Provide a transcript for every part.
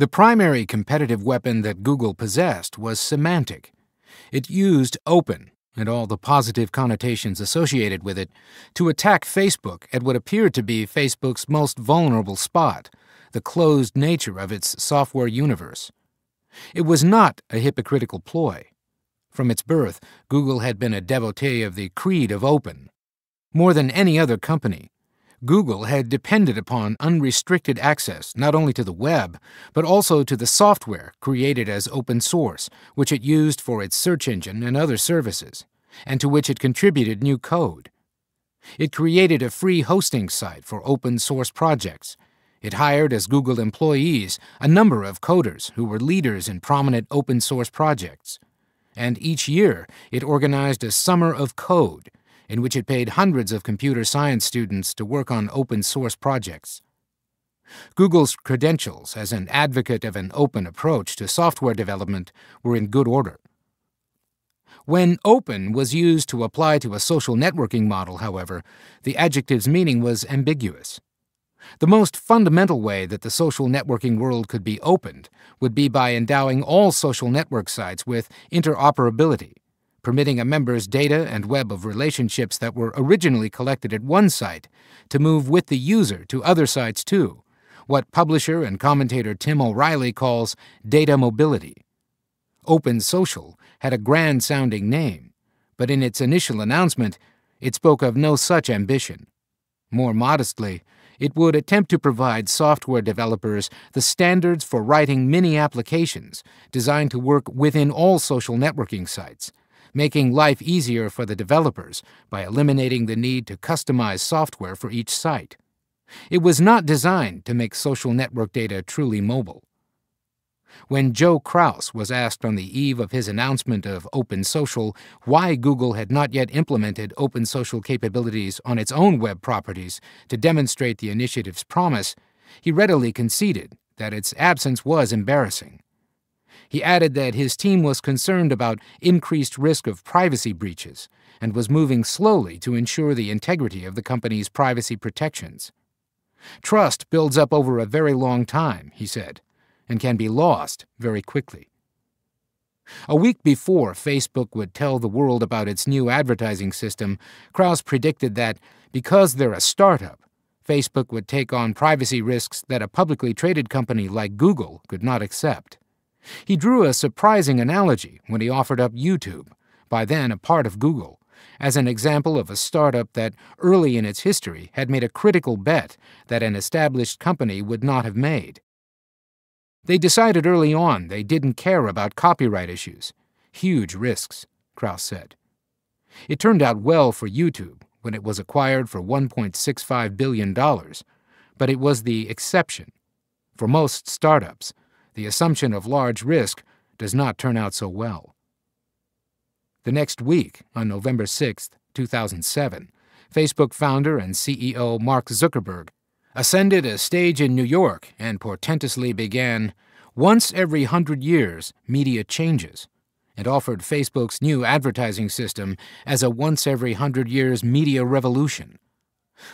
The primary competitive weapon that Google possessed was semantic. It used open, and all the positive connotations associated with it, to attack Facebook at what appeared to be Facebook's most vulnerable spot the closed nature of its software universe. It was not a hypocritical ploy. From its birth, Google had been a devotee of the creed of open. More than any other company, Google had depended upon unrestricted access not only to the web, but also to the software created as open source, which it used for its search engine and other services, and to which it contributed new code. It created a free hosting site for open source projects. It hired as Google employees a number of coders who were leaders in prominent open source projects. And each year, it organized a Summer of Code in which it paid hundreds of computer science students to work on open source projects. Google's credentials as an advocate of an open approach to software development were in good order. When open was used to apply to a social networking model, however, the adjective's meaning was ambiguous. The most fundamental way that the social networking world could be opened would be by endowing all social network sites with interoperability permitting a member's data and web of relationships that were originally collected at one site to move with the user to other sites too, what publisher and commentator Tim O'Reilly calls data mobility. Open Social had a grand sounding name, but in its initial announcement, it spoke of no such ambition. More modestly, it would attempt to provide software developers the standards for writing mini applications designed to work within all social networking sites making life easier for the developers by eliminating the need to customize software for each site. It was not designed to make social network data truly mobile. When Joe Kraus was asked on the eve of his announcement of Open Social why Google had not yet implemented Open Social capabilities on its own web properties to demonstrate the initiative's promise, he readily conceded that its absence was embarrassing. He added that his team was concerned about increased risk of privacy breaches and was moving slowly to ensure the integrity of the company's privacy protections. Trust builds up over a very long time, he said, and can be lost very quickly. A week before Facebook would tell the world about its new advertising system, Kraus predicted that because they're a startup, Facebook would take on privacy risks that a publicly traded company like Google could not accept. He drew a surprising analogy when he offered up YouTube, by then a part of Google, as an example of a startup that early in its history had made a critical bet that an established company would not have made. They decided early on they didn't care about copyright issues. Huge risks, Kraus said. It turned out well for YouTube when it was acquired for $1.65 billion, but it was the exception. For most startups, the assumption of large risk does not turn out so well. The next week, on November 6, 2007, Facebook founder and CEO Mark Zuckerberg ascended a stage in New York and portentously began, Once every hundred years, media changes, and offered Facebook's new advertising system as a once every hundred years media revolution.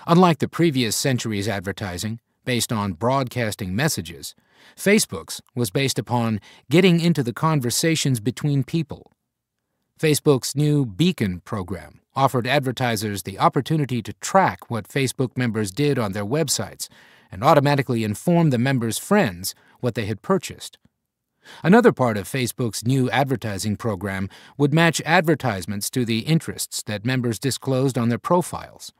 Unlike the previous century's advertising, based on broadcasting messages, Facebook's was based upon getting into the conversations between people. Facebook's new Beacon program offered advertisers the opportunity to track what Facebook members did on their websites and automatically inform the members' friends what they had purchased. Another part of Facebook's new advertising program would match advertisements to the interests that members disclosed on their profiles.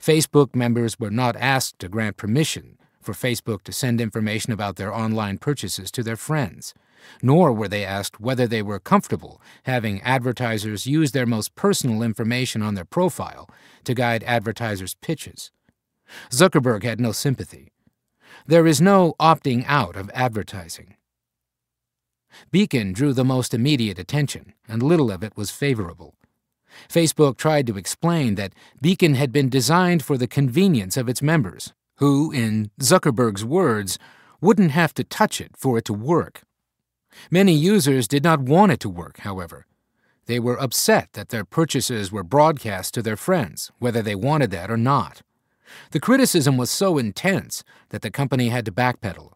Facebook members were not asked to grant permission for Facebook to send information about their online purchases to their friends, nor were they asked whether they were comfortable having advertisers use their most personal information on their profile to guide advertisers' pitches. Zuckerberg had no sympathy. There is no opting out of advertising. Beacon drew the most immediate attention, and little of it was favorable. Facebook tried to explain that Beacon had been designed for the convenience of its members, who, in Zuckerberg's words, wouldn't have to touch it for it to work. Many users did not want it to work, however. They were upset that their purchases were broadcast to their friends, whether they wanted that or not. The criticism was so intense that the company had to backpedal.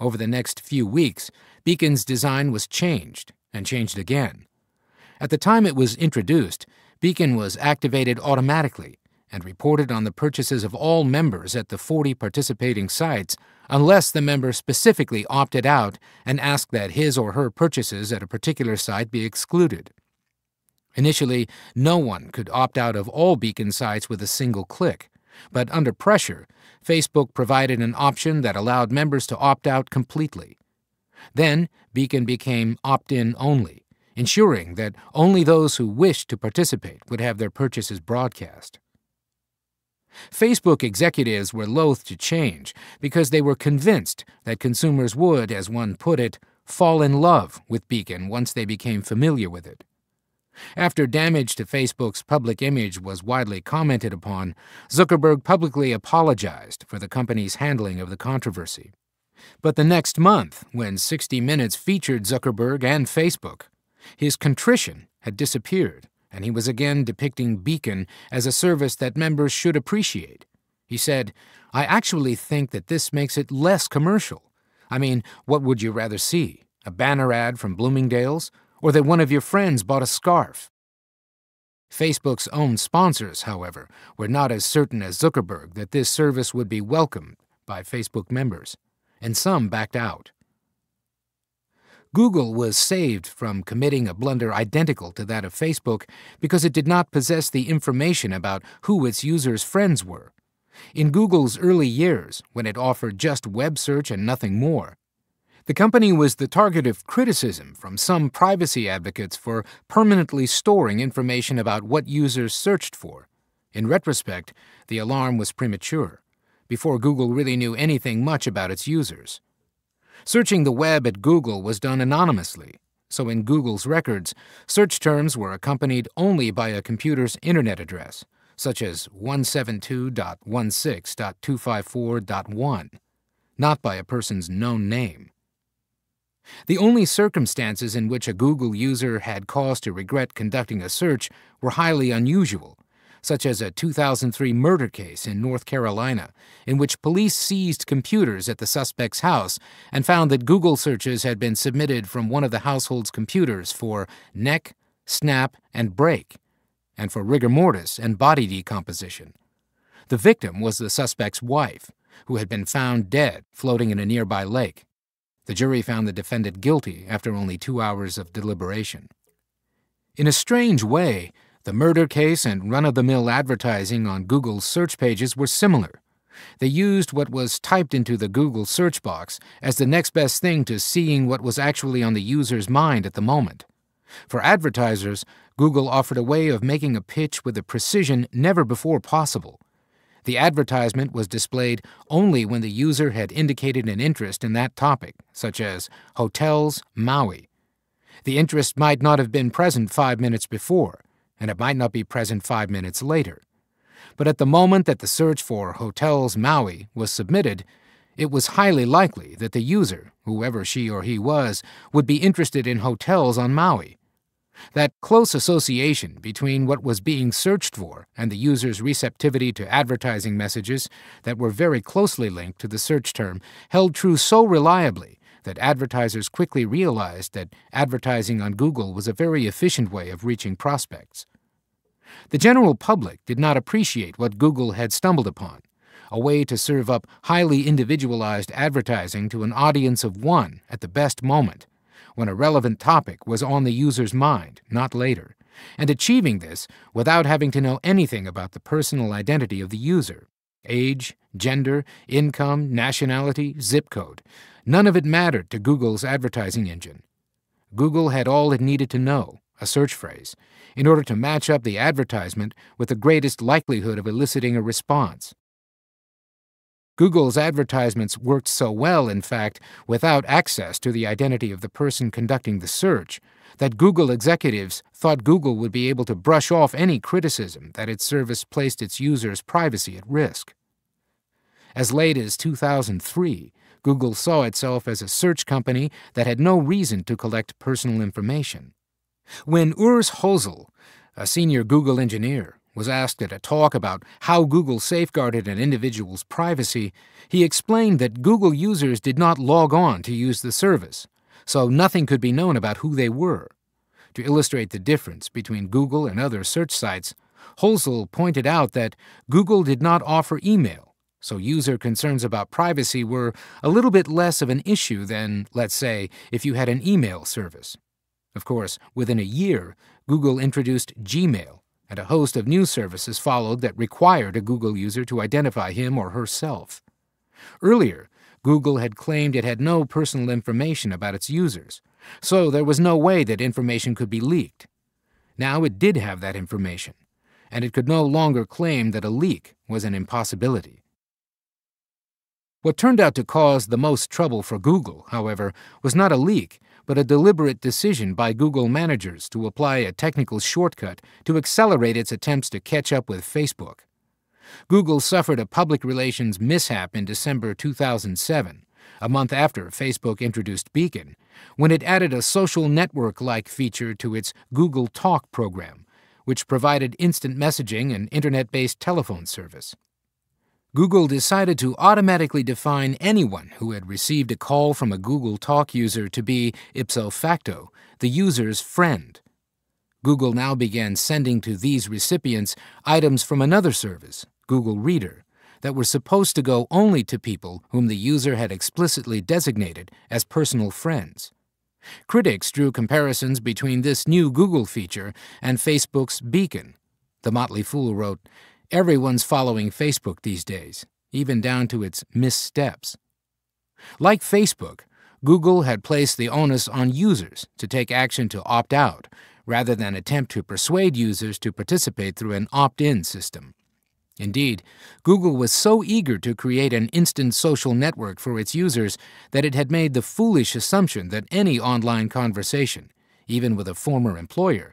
over the next few weeks, Beacon's design was changed and changed again. At the time it was introduced, Beacon was activated automatically and reported on the purchases of all members at the 40 participating sites unless the member specifically opted out and asked that his or her purchases at a particular site be excluded. Initially, no one could opt out of all Beacon sites with a single click, but under pressure, Facebook provided an option that allowed members to opt out completely. Then, Beacon became opt in only, ensuring that only those who wished to participate would have their purchases broadcast. Facebook executives were loath to change because they were convinced that consumers would, as one put it, fall in love with Beacon once they became familiar with it. After damage to Facebook's public image was widely commented upon, Zuckerberg publicly apologized for the company's handling of the controversy. But the next month, when 60 Minutes featured Zuckerberg and Facebook, his contrition had disappeared and he was again depicting Beacon as a service that members should appreciate. He said, I actually think that this makes it less commercial. I mean, what would you rather see? A banner ad from Bloomingdale's? Or that one of your friends bought a scarf? Facebook's own sponsors, however, were not as certain as Zuckerberg that this service would be welcomed by Facebook members, and some backed out. Google was saved from committing a blunder identical to that of Facebook because it did not possess the information about who its users' friends were. In Google's early years, when it offered just web search and nothing more, the company was the target of criticism from some privacy advocates for permanently storing information about what users searched for. In retrospect, the alarm was premature, before Google really knew anything much about its users. Searching the web at Google was done anonymously, so in Google's records, search terms were accompanied only by a computer's internet address, such as 172.16.254.1, not by a person's known name. The only circumstances in which a Google user had cause to regret conducting a search were highly unusual such as a 2003 murder case in North Carolina, in which police seized computers at the suspect's house and found that Google searches had been submitted from one of the household's computers for neck, snap, and break, and for rigor mortis and body decomposition. The victim was the suspect's wife, who had been found dead floating in a nearby lake. The jury found the defendant guilty after only two hours of deliberation. In a strange way, the murder case and run of the mill advertising on Google's search pages were similar. They used what was typed into the Google search box as the next best thing to seeing what was actually on the user's mind at the moment. For advertisers, Google offered a way of making a pitch with a precision never before possible. The advertisement was displayed only when the user had indicated an interest in that topic, such as hotels, Maui. The interest might not have been present five minutes before, and it might not be present five minutes later. But at the moment that the search for Hotels Maui was submitted, it was highly likely that the user, whoever she or he was, would be interested in hotels on Maui. That close association between what was being searched for and the user's receptivity to advertising messages that were very closely linked to the search term held true so reliably that advertisers quickly realized that advertising on Google was a very efficient way of reaching prospects. The general public did not appreciate what Google had stumbled upon a way to serve up highly individualized advertising to an audience of one at the best moment, when a relevant topic was on the user's mind, not later, and achieving this without having to know anything about the personal identity of the user age, gender, income, nationality, zip code. None of it mattered to Google's advertising engine. Google had all it needed to know a search phrase, in order to match up the advertisement with the greatest likelihood of eliciting a response. Google's advertisements worked so well, in fact, without access to the identity of the person conducting the search, that Google executives thought Google would be able to brush off any criticism that its service placed its users' privacy at risk. As late as 2003, Google saw itself as a search company that had no reason to collect personal information. When Urs Hölzle, a senior Google engineer, was asked at a talk about how Google safeguarded an individual's privacy, he explained that Google users did not log on to use the service, so nothing could be known about who they were. To illustrate the difference between Google and other search sites, Hölzle pointed out that Google did not offer email, so user concerns about privacy were a little bit less of an issue than, let's say, if you had an email service. Of course, within a year, Google introduced Gmail, and a host of new services followed that required a Google user to identify him or herself. Earlier, Google had claimed it had no personal information about its users, so there was no way that information could be leaked. Now it did have that information, and it could no longer claim that a leak was an impossibility. What turned out to cause the most trouble for Google, however, was not a leak, but a deliberate decision by Google managers to apply a technical shortcut to accelerate its attempts to catch up with Facebook. Google suffered a public relations mishap in December 2007, a month after Facebook introduced Beacon, when it added a social network like feature to its Google Talk program, which provided instant messaging and internet based telephone service. Google decided to automatically define anyone who had received a call from a Google Talk user to be, ipso facto, the user's friend. Google now began sending to these recipients items from another service, Google Reader, that were supposed to go only to people whom the user had explicitly designated as personal friends. Critics drew comparisons between this new Google feature and Facebook's Beacon. The Motley Fool wrote, Everyone's following Facebook these days, even down to its missteps. Like Facebook, Google had placed the onus on users to take action to opt out rather than attempt to persuade users to participate through an opt in system. Indeed, Google was so eager to create an instant social network for its users that it had made the foolish assumption that any online conversation, even with a former employer,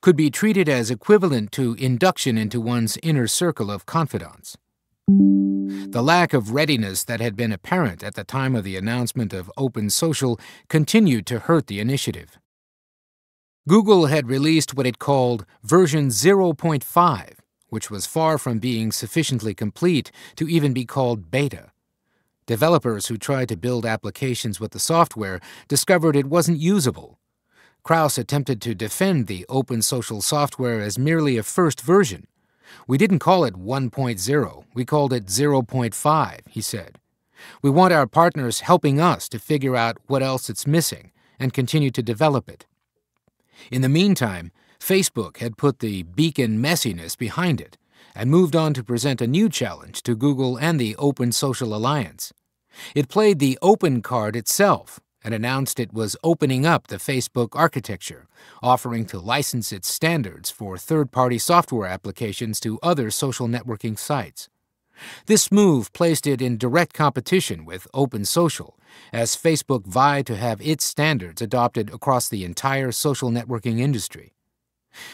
could be treated as equivalent to induction into one's inner circle of confidants. The lack of readiness that had been apparent at the time of the announcement of Open Social continued to hurt the initiative. Google had released what it called version 0.5, which was far from being sufficiently complete to even be called beta. Developers who tried to build applications with the software discovered it wasn't usable Kraus attempted to defend the open social software as merely a first version. We didn't call it 1.0, we called it 0.5, he said. We want our partners helping us to figure out what else it's missing and continue to develop it. In the meantime, Facebook had put the beacon messiness behind it and moved on to present a new challenge to Google and the Open Social Alliance. It played the open card itself and announced it was opening up the Facebook architecture, offering to license its standards for third party software applications to other social networking sites. This move placed it in direct competition with Open Social, as Facebook vied to have its standards adopted across the entire social networking industry.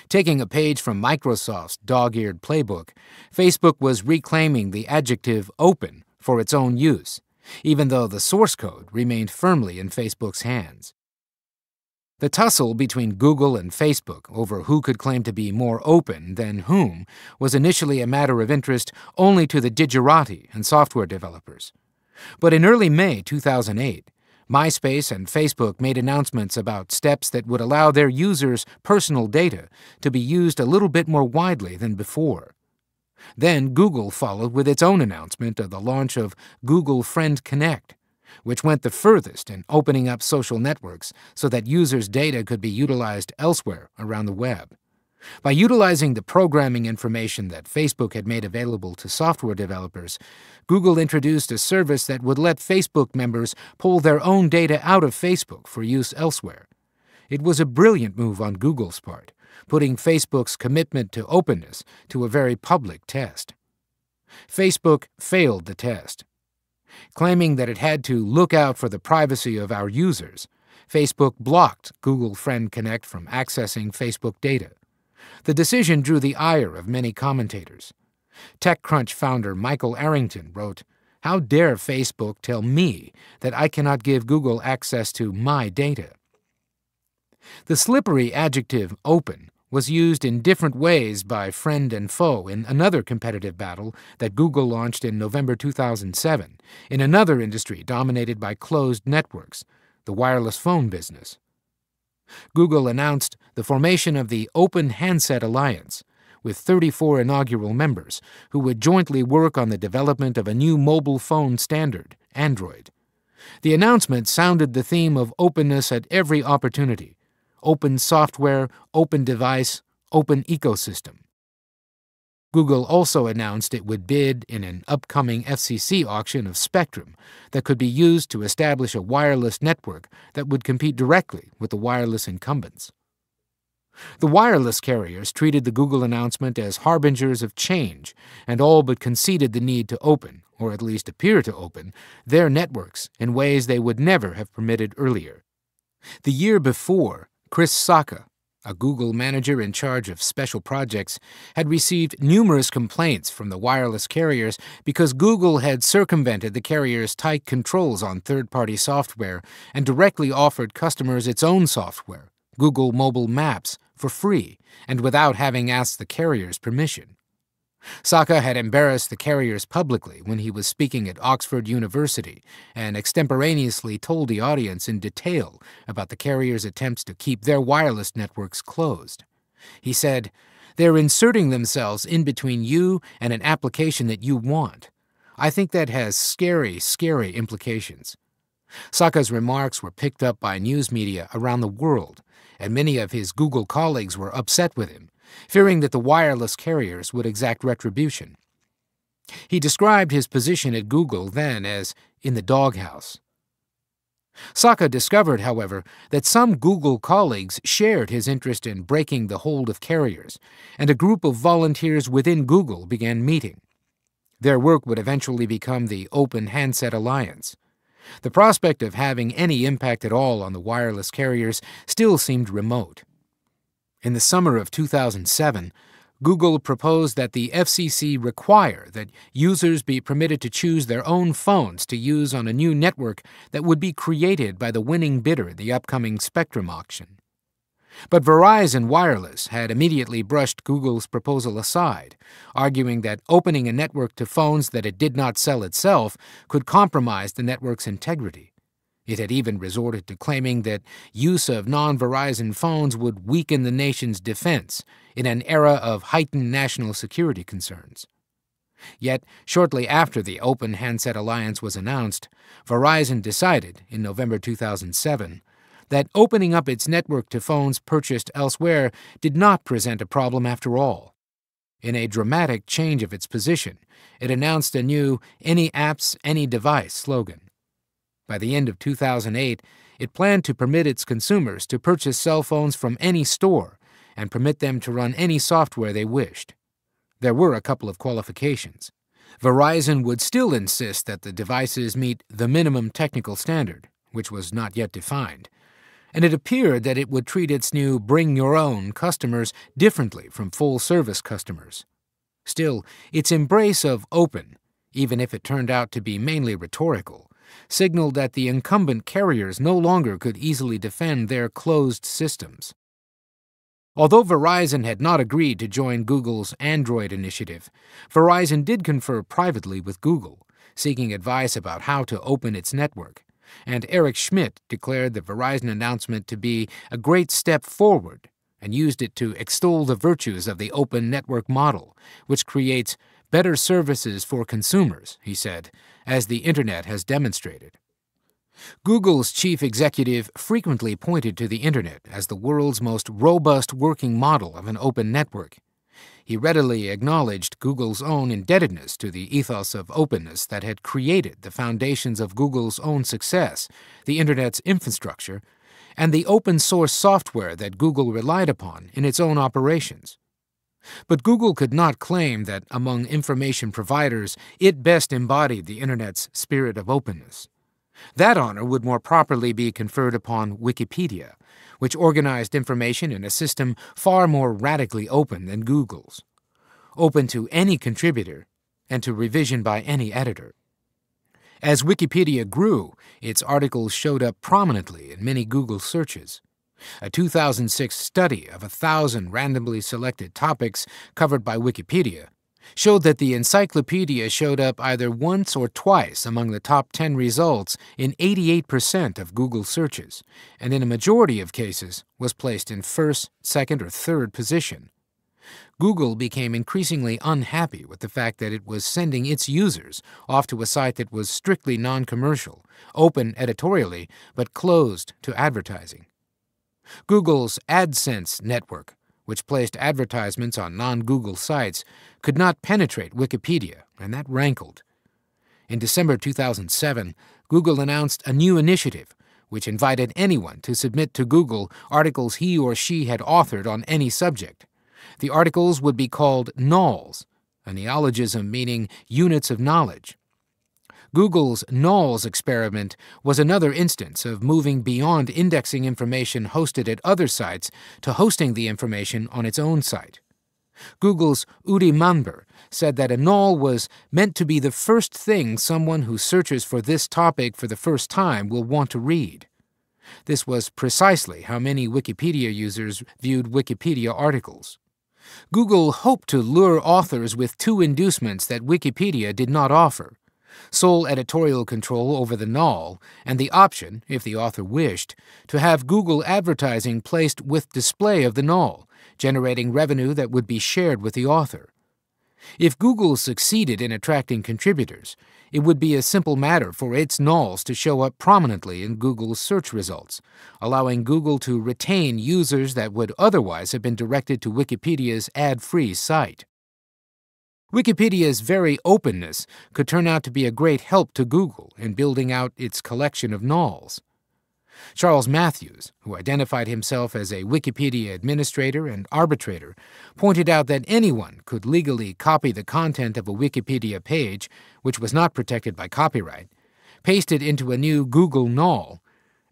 Taking a page from Microsoft's dog eared playbook, Facebook was reclaiming the adjective open for its own use even though the source code remained firmly in Facebook's hands. The tussle between Google and Facebook over who could claim to be more open than whom was initially a matter of interest only to the digerati and software developers. But in early May 2008, MySpace and Facebook made announcements about steps that would allow their users' personal data to be used a little bit more widely than before. Then Google followed with its own announcement of the launch of Google Friend Connect, which went the furthest in opening up social networks so that users' data could be utilized elsewhere around the web. By utilizing the programming information that Facebook had made available to software developers, Google introduced a service that would let Facebook members pull their own data out of Facebook for use elsewhere. It was a brilliant move on Google's part putting Facebook's commitment to openness to a very public test. Facebook failed the test. Claiming that it had to look out for the privacy of our users, Facebook blocked Google Friend Connect from accessing Facebook data. The decision drew the ire of many commentators. TechCrunch founder Michael Arrington wrote, How dare Facebook tell me that I cannot give Google access to my data? The slippery adjective open was used in different ways by friend and foe in another competitive battle that Google launched in November 2007 in another industry dominated by closed networks, the wireless phone business. Google announced the formation of the Open Handset Alliance, with 34 inaugural members who would jointly work on the development of a new mobile phone standard, Android. The announcement sounded the theme of openness at every opportunity open software, open device, open ecosystem. Google also announced it would bid in an upcoming FCC auction of spectrum that could be used to establish a wireless network that would compete directly with the wireless incumbents. The wireless carriers treated the Google announcement as harbingers of change and all but conceded the need to open, or at least appear to open, their networks in ways they would never have permitted earlier. The year before, Chris Sacca, a Google manager in charge of special projects, had received numerous complaints from the wireless carriers because Google had circumvented the carriers' tight controls on third party software and directly offered customers its own software, Google Mobile Maps, for free and without having asked the carrier's permission. Sacca had embarrassed the carriers publicly when he was speaking at Oxford University and extemporaneously told the audience in detail about the carriers' attempts to keep their wireless networks closed. He said, They're inserting themselves in between you and an application that you want. I think that has scary, scary implications. Sacca's remarks were picked up by news media around the world, and many of his Google colleagues were upset with him fearing that the wireless carriers would exact retribution. He described his position at Google then as in the doghouse. Sacca discovered, however, that some Google colleagues shared his interest in breaking the hold of carriers, and a group of volunteers within Google began meeting. Their work would eventually become the Open Handset Alliance. The prospect of having any impact at all on the wireless carriers still seemed remote. In the summer of 2007, Google proposed that the FCC require that users be permitted to choose their own phones to use on a new network that would be created by the winning bidder in the upcoming Spectrum auction. But Verizon Wireless had immediately brushed Google's proposal aside, arguing that opening a network to phones that it did not sell itself could compromise the network's integrity. It had even resorted to claiming that use of non Verizon phones would weaken the nation's defense in an era of heightened national security concerns. Yet, shortly after the Open Handset Alliance was announced, Verizon decided, in November 2007, that opening up its network to phones purchased elsewhere did not present a problem after all. In a dramatic change of its position, it announced a new Any Apps, Any Device slogan. By the end of 2008, it planned to permit its consumers to purchase cell phones from any store and permit them to run any software they wished. There were a couple of qualifications. Verizon would still insist that the devices meet the minimum technical standard, which was not yet defined, and it appeared that it would treat its new Bring Your Own customers differently from full service customers. Still, its embrace of open, even if it turned out to be mainly rhetorical, signaled that the incumbent carriers no longer could easily defend their closed systems. Although Verizon had not agreed to join Google's Android initiative, Verizon did confer privately with Google, seeking advice about how to open its network, and Eric Schmidt declared the Verizon announcement to be a great step forward and used it to extol the virtues of the open network model, which creates better services for consumers, he said, as the Internet has demonstrated. Google's chief executive frequently pointed to the Internet as the world's most robust working model of an open network. He readily acknowledged Google's own indebtedness to the ethos of openness that had created the foundations of Google's own success, the Internet's infrastructure, and the open source software that Google relied upon in its own operations. But Google could not claim that among information providers it best embodied the Internet's spirit of openness. That honor would more properly be conferred upon Wikipedia, which organized information in a system far more radically open than Google's, open to any contributor and to revision by any editor. As Wikipedia grew, its articles showed up prominently in many Google searches. A 2006 study of a thousand randomly selected topics covered by Wikipedia showed that the encyclopedia showed up either once or twice among the top 10 results in 88% of Google searches, and in a majority of cases was placed in first, second, or third position. Google became increasingly unhappy with the fact that it was sending its users off to a site that was strictly non commercial, open editorially, but closed to advertising. Google's AdSense network which placed advertisements on non Google sites, could not penetrate Wikipedia, and that rankled. In December 2007, Google announced a new initiative which invited anyone to submit to Google articles he or she had authored on any subject. The articles would be called knols, a neologism meaning units of knowledge. Google's knols experiment was another instance of moving beyond indexing information hosted at other sites to hosting the information on its own site. Google's Udi Manber said that a knol was meant to be the first thing someone who searches for this topic for the first time will want to read. This was precisely how many Wikipedia users viewed Wikipedia articles. Google hoped to lure authors with two inducements that Wikipedia did not offer sole editorial control over the knol, and the option, if the author wished, to have Google advertising placed with display of the knol, generating revenue that would be shared with the author. If Google succeeded in attracting contributors, it would be a simple matter for its knols to show up prominently in Google's search results, allowing Google to retain users that would otherwise have been directed to Wikipedia's ad free site. Wikipedia's very openness could turn out to be a great help to Google in building out its collection of knols. Charles Matthews, who identified himself as a Wikipedia administrator and arbitrator, pointed out that anyone could legally copy the content of a Wikipedia page, which was not protected by copyright, paste it into a new Google knol,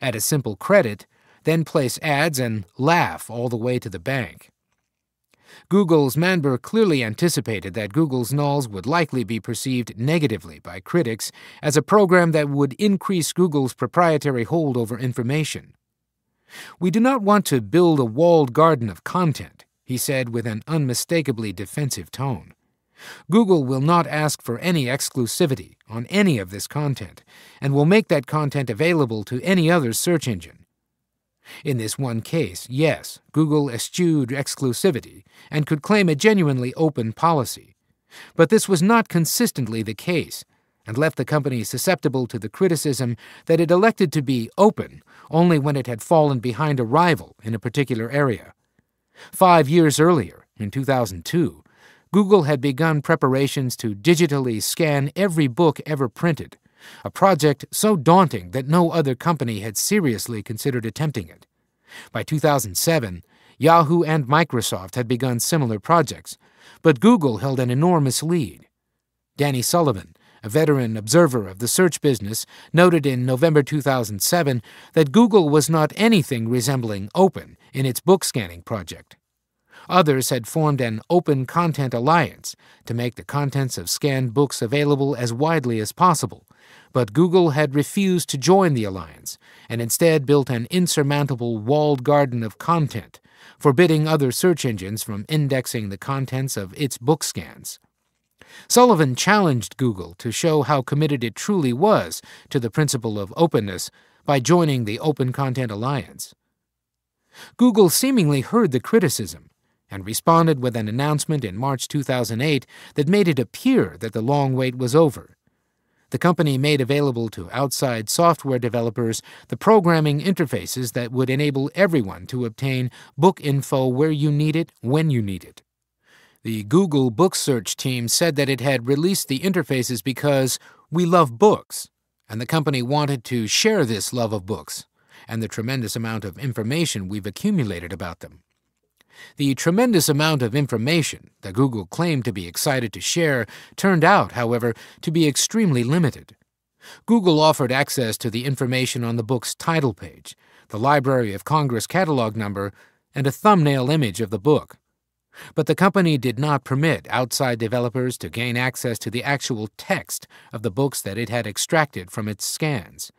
add a simple credit, then place ads and laugh all the way to the bank. Google's Manber clearly anticipated that Google's knols would likely be perceived negatively by critics as a program that would increase Google's proprietary hold over information. We do not want to build a walled garden of content, he said with an unmistakably defensive tone. Google will not ask for any exclusivity on any of this content and will make that content available to any other search engine. In this one case, yes, Google eschewed exclusivity and could claim a genuinely open policy. But this was not consistently the case, and left the company susceptible to the criticism that it elected to be open only when it had fallen behind a rival in a particular area. Five years earlier, in 2002, Google had begun preparations to digitally scan every book ever printed a project so daunting that no other company had seriously considered attempting it. By 2007, Yahoo and Microsoft had begun similar projects, but Google held an enormous lead. Danny Sullivan, a veteran observer of the search business, noted in November 2007 that Google was not anything resembling open in its book scanning project. Others had formed an open content alliance to make the contents of scanned books available as widely as possible, but Google had refused to join the alliance and instead built an insurmountable walled garden of content, forbidding other search engines from indexing the contents of its book scans. Sullivan challenged Google to show how committed it truly was to the principle of openness by joining the Open Content Alliance. Google seemingly heard the criticism and responded with an announcement in March 2008 that made it appear that the long wait was over. The company made available to outside software developers the programming interfaces that would enable everyone to obtain book info where you need it, when you need it. The Google Book Search team said that it had released the interfaces because we love books, and the company wanted to share this love of books and the tremendous amount of information we've accumulated about them. The tremendous amount of information that Google claimed to be excited to share turned out, however, to be extremely limited. Google offered access to the information on the book's title page, the Library of Congress catalog number, and a thumbnail image of the book. But the company did not permit outside developers to gain access to the actual text of the books that it had extracted from its scans.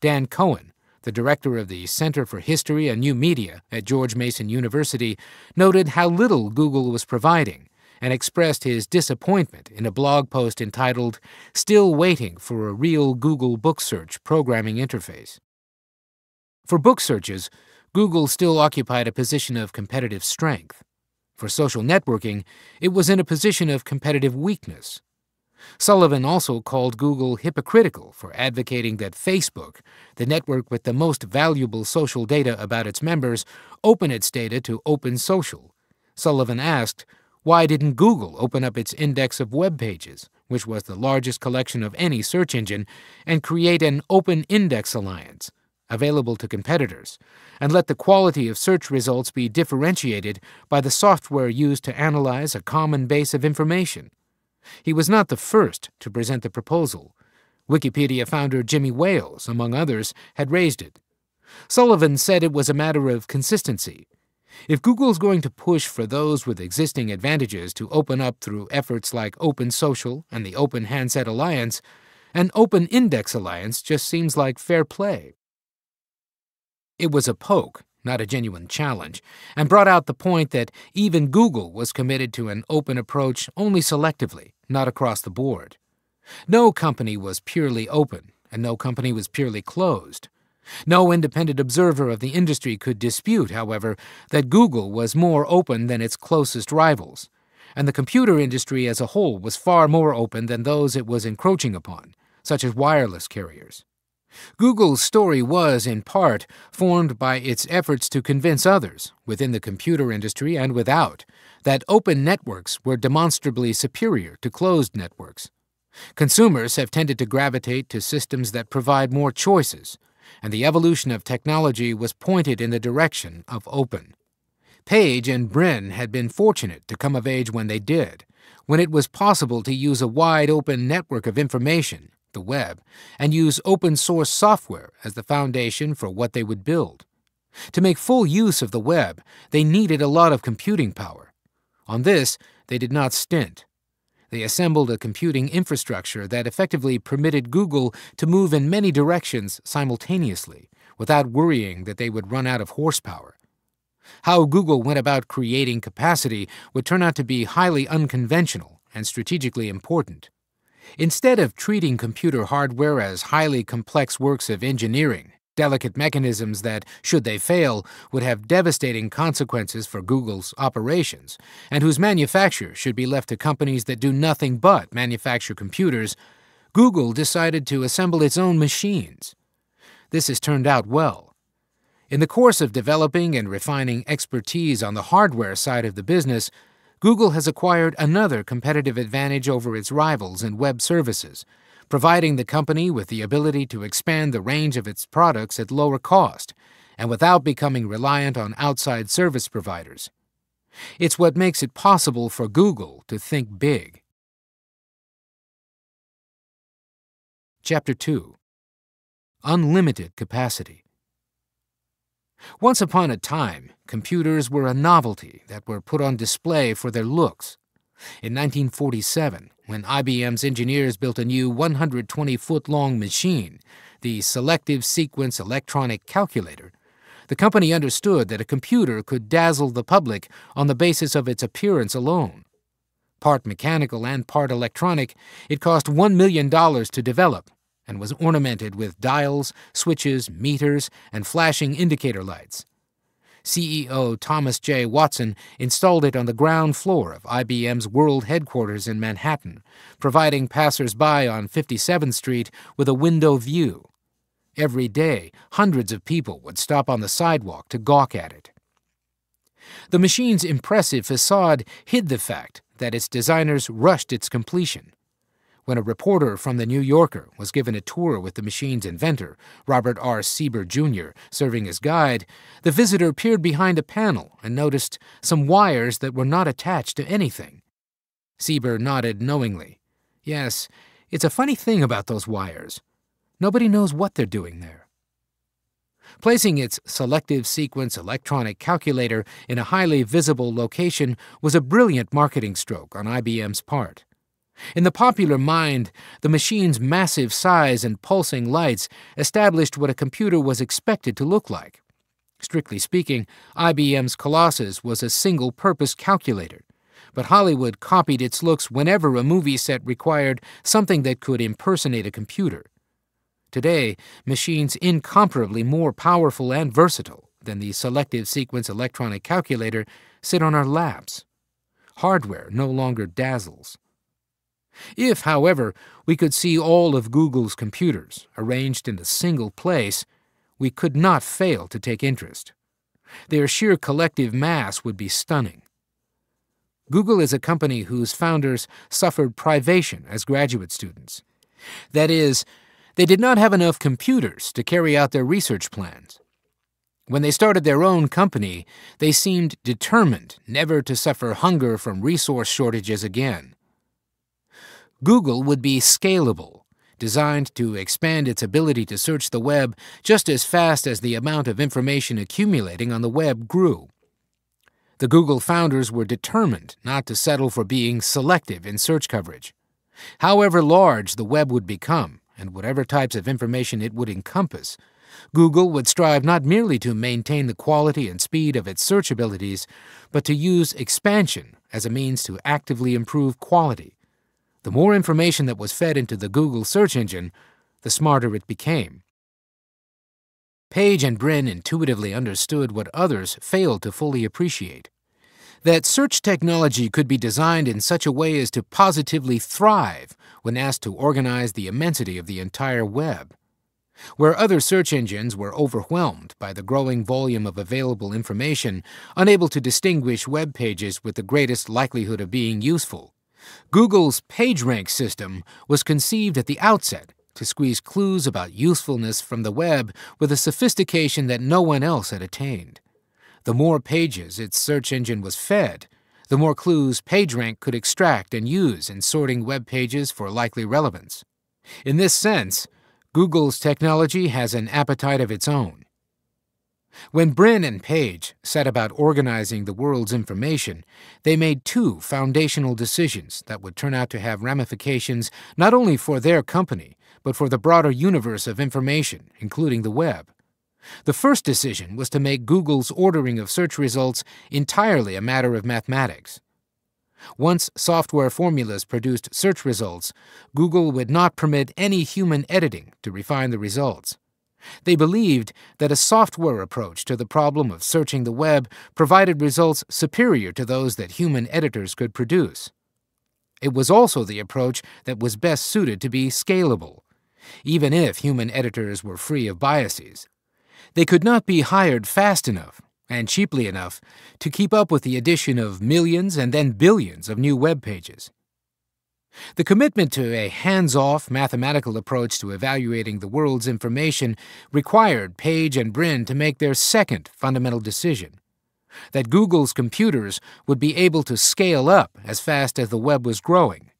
Dan Cohen, the director of the Center for History and New Media at George Mason University, noted how little Google was providing and expressed his disappointment in a blog post entitled Still Waiting for a Real Google Book Search Programming Interface. For book searches, Google still occupied a position of competitive strength. For social networking, it was in a position of competitive weakness. Sullivan also called Google hypocritical for advocating that Facebook, the network with the most valuable social data about its members, open its data to Open Social. Sullivan asked, why didn't Google open up its index of web pages, which was the largest collection of any search engine, and create an Open Index Alliance, available to competitors, and let the quality of search results be differentiated by the software used to analyze a common base of information? He was not the first to present the proposal. Wikipedia founder Jimmy Wales, among others, had raised it. Sullivan said it was a matter of consistency. If Google's going to push for those with existing advantages to open up through efforts like Open Social and the Open Handset Alliance, an Open Index Alliance just seems like fair play. It was a poke, not a genuine challenge, and brought out the point that even Google was committed to an open approach only selectively, not across the board. No company was purely open, and no company was purely closed. No independent observer of the industry could dispute, however, that Google was more open than its closest rivals, and the computer industry as a whole was far more open than those it was encroaching upon, such as wireless carriers. Google's story was, in part, formed by its efforts to convince others, within the computer industry and without, that open networks were demonstrably superior to closed networks. Consumers have tended to gravitate to systems that provide more choices, and the evolution of technology was pointed in the direction of open. Page and Brin had been fortunate to come of age when they did, when it was possible to use a wide open network of information the web, and use open source software as the foundation for what they would build. To make full use of the web, they needed a lot of computing power. On this, they did not stint. They assembled a computing infrastructure that effectively permitted Google to move in many directions simultaneously without worrying that they would run out of horsepower. How Google went about creating capacity would turn out to be highly unconventional and strategically important. Instead of treating computer hardware as highly complex works of engineering, delicate mechanisms that, should they fail, would have devastating consequences for Google's operations, and whose manufacture should be left to companies that do nothing but manufacture computers, Google decided to assemble its own machines. This has turned out well. In the course of developing and refining expertise on the hardware side of the business, Google has acquired another competitive advantage over its rivals in web services, providing the company with the ability to expand the range of its products at lower cost and without becoming reliant on outside service providers. It's what makes it possible for Google to think big. Chapter 2 Unlimited Capacity once upon a time, computers were a novelty that were put on display for their looks. In 1947, when IBM's engineers built a new 120 foot long machine, the Selective Sequence Electronic Calculator, the company understood that a computer could dazzle the public on the basis of its appearance alone. Part mechanical and part electronic, it cost $1 million to develop and was ornamented with dials, switches, meters, and flashing indicator lights. CEO Thomas J. Watson installed it on the ground floor of IBM's world headquarters in Manhattan, providing passers-by on 57th Street with a window view. Every day, hundreds of people would stop on the sidewalk to gawk at it. The machine's impressive facade hid the fact that its designers rushed its completion when a reporter from The New Yorker was given a tour with the machine's inventor, Robert R. Seeber Jr., serving as guide, the visitor peered behind a panel and noticed some wires that were not attached to anything. Sieber nodded knowingly. Yes, it's a funny thing about those wires. Nobody knows what they're doing there. Placing its selective sequence electronic calculator in a highly visible location was a brilliant marketing stroke on IBM's part. In the popular mind, the machine's massive size and pulsing lights established what a computer was expected to look like. Strictly speaking, IBM's Colossus was a single purpose calculator, but Hollywood copied its looks whenever a movie set required something that could impersonate a computer. Today, machines incomparably more powerful and versatile than the selective sequence electronic calculator sit on our laps. Hardware no longer dazzles. If, however, we could see all of Google's computers arranged in a single place, we could not fail to take interest. Their sheer collective mass would be stunning. Google is a company whose founders suffered privation as graduate students. That is, they did not have enough computers to carry out their research plans. When they started their own company, they seemed determined never to suffer hunger from resource shortages again. Google would be scalable, designed to expand its ability to search the web just as fast as the amount of information accumulating on the web grew. The Google founders were determined not to settle for being selective in search coverage. However large the web would become, and whatever types of information it would encompass, Google would strive not merely to maintain the quality and speed of its search abilities, but to use expansion as a means to actively improve quality the more information that was fed into the Google search engine, the smarter it became. Page and Brin intuitively understood what others failed to fully appreciate that search technology could be designed in such a way as to positively thrive when asked to organize the immensity of the entire web. Where other search engines were overwhelmed by the growing volume of available information, unable to distinguish web pages with the greatest likelihood of being useful, Google's PageRank system was conceived at the outset to squeeze clues about usefulness from the web with a sophistication that no one else had attained. The more pages its search engine was fed, the more clues PageRank could extract and use in sorting web pages for likely relevance. In this sense, Google's technology has an appetite of its own. When Brin and Page set about organizing the world's information, they made two foundational decisions that would turn out to have ramifications not only for their company, but for the broader universe of information, including the web. The first decision was to make Google's ordering of search results entirely a matter of mathematics. Once software formulas produced search results, Google would not permit any human editing to refine the results. They believed that a software approach to the problem of searching the web provided results superior to those that human editors could produce. It was also the approach that was best suited to be scalable, even if human editors were free of biases. They could not be hired fast enough and cheaply enough to keep up with the addition of millions and then billions of new web pages. The commitment to a hands off mathematical approach to evaluating the world's information required Page and Brin to make their second fundamental decision that Google's computers would be able to scale up as fast as the web was growing.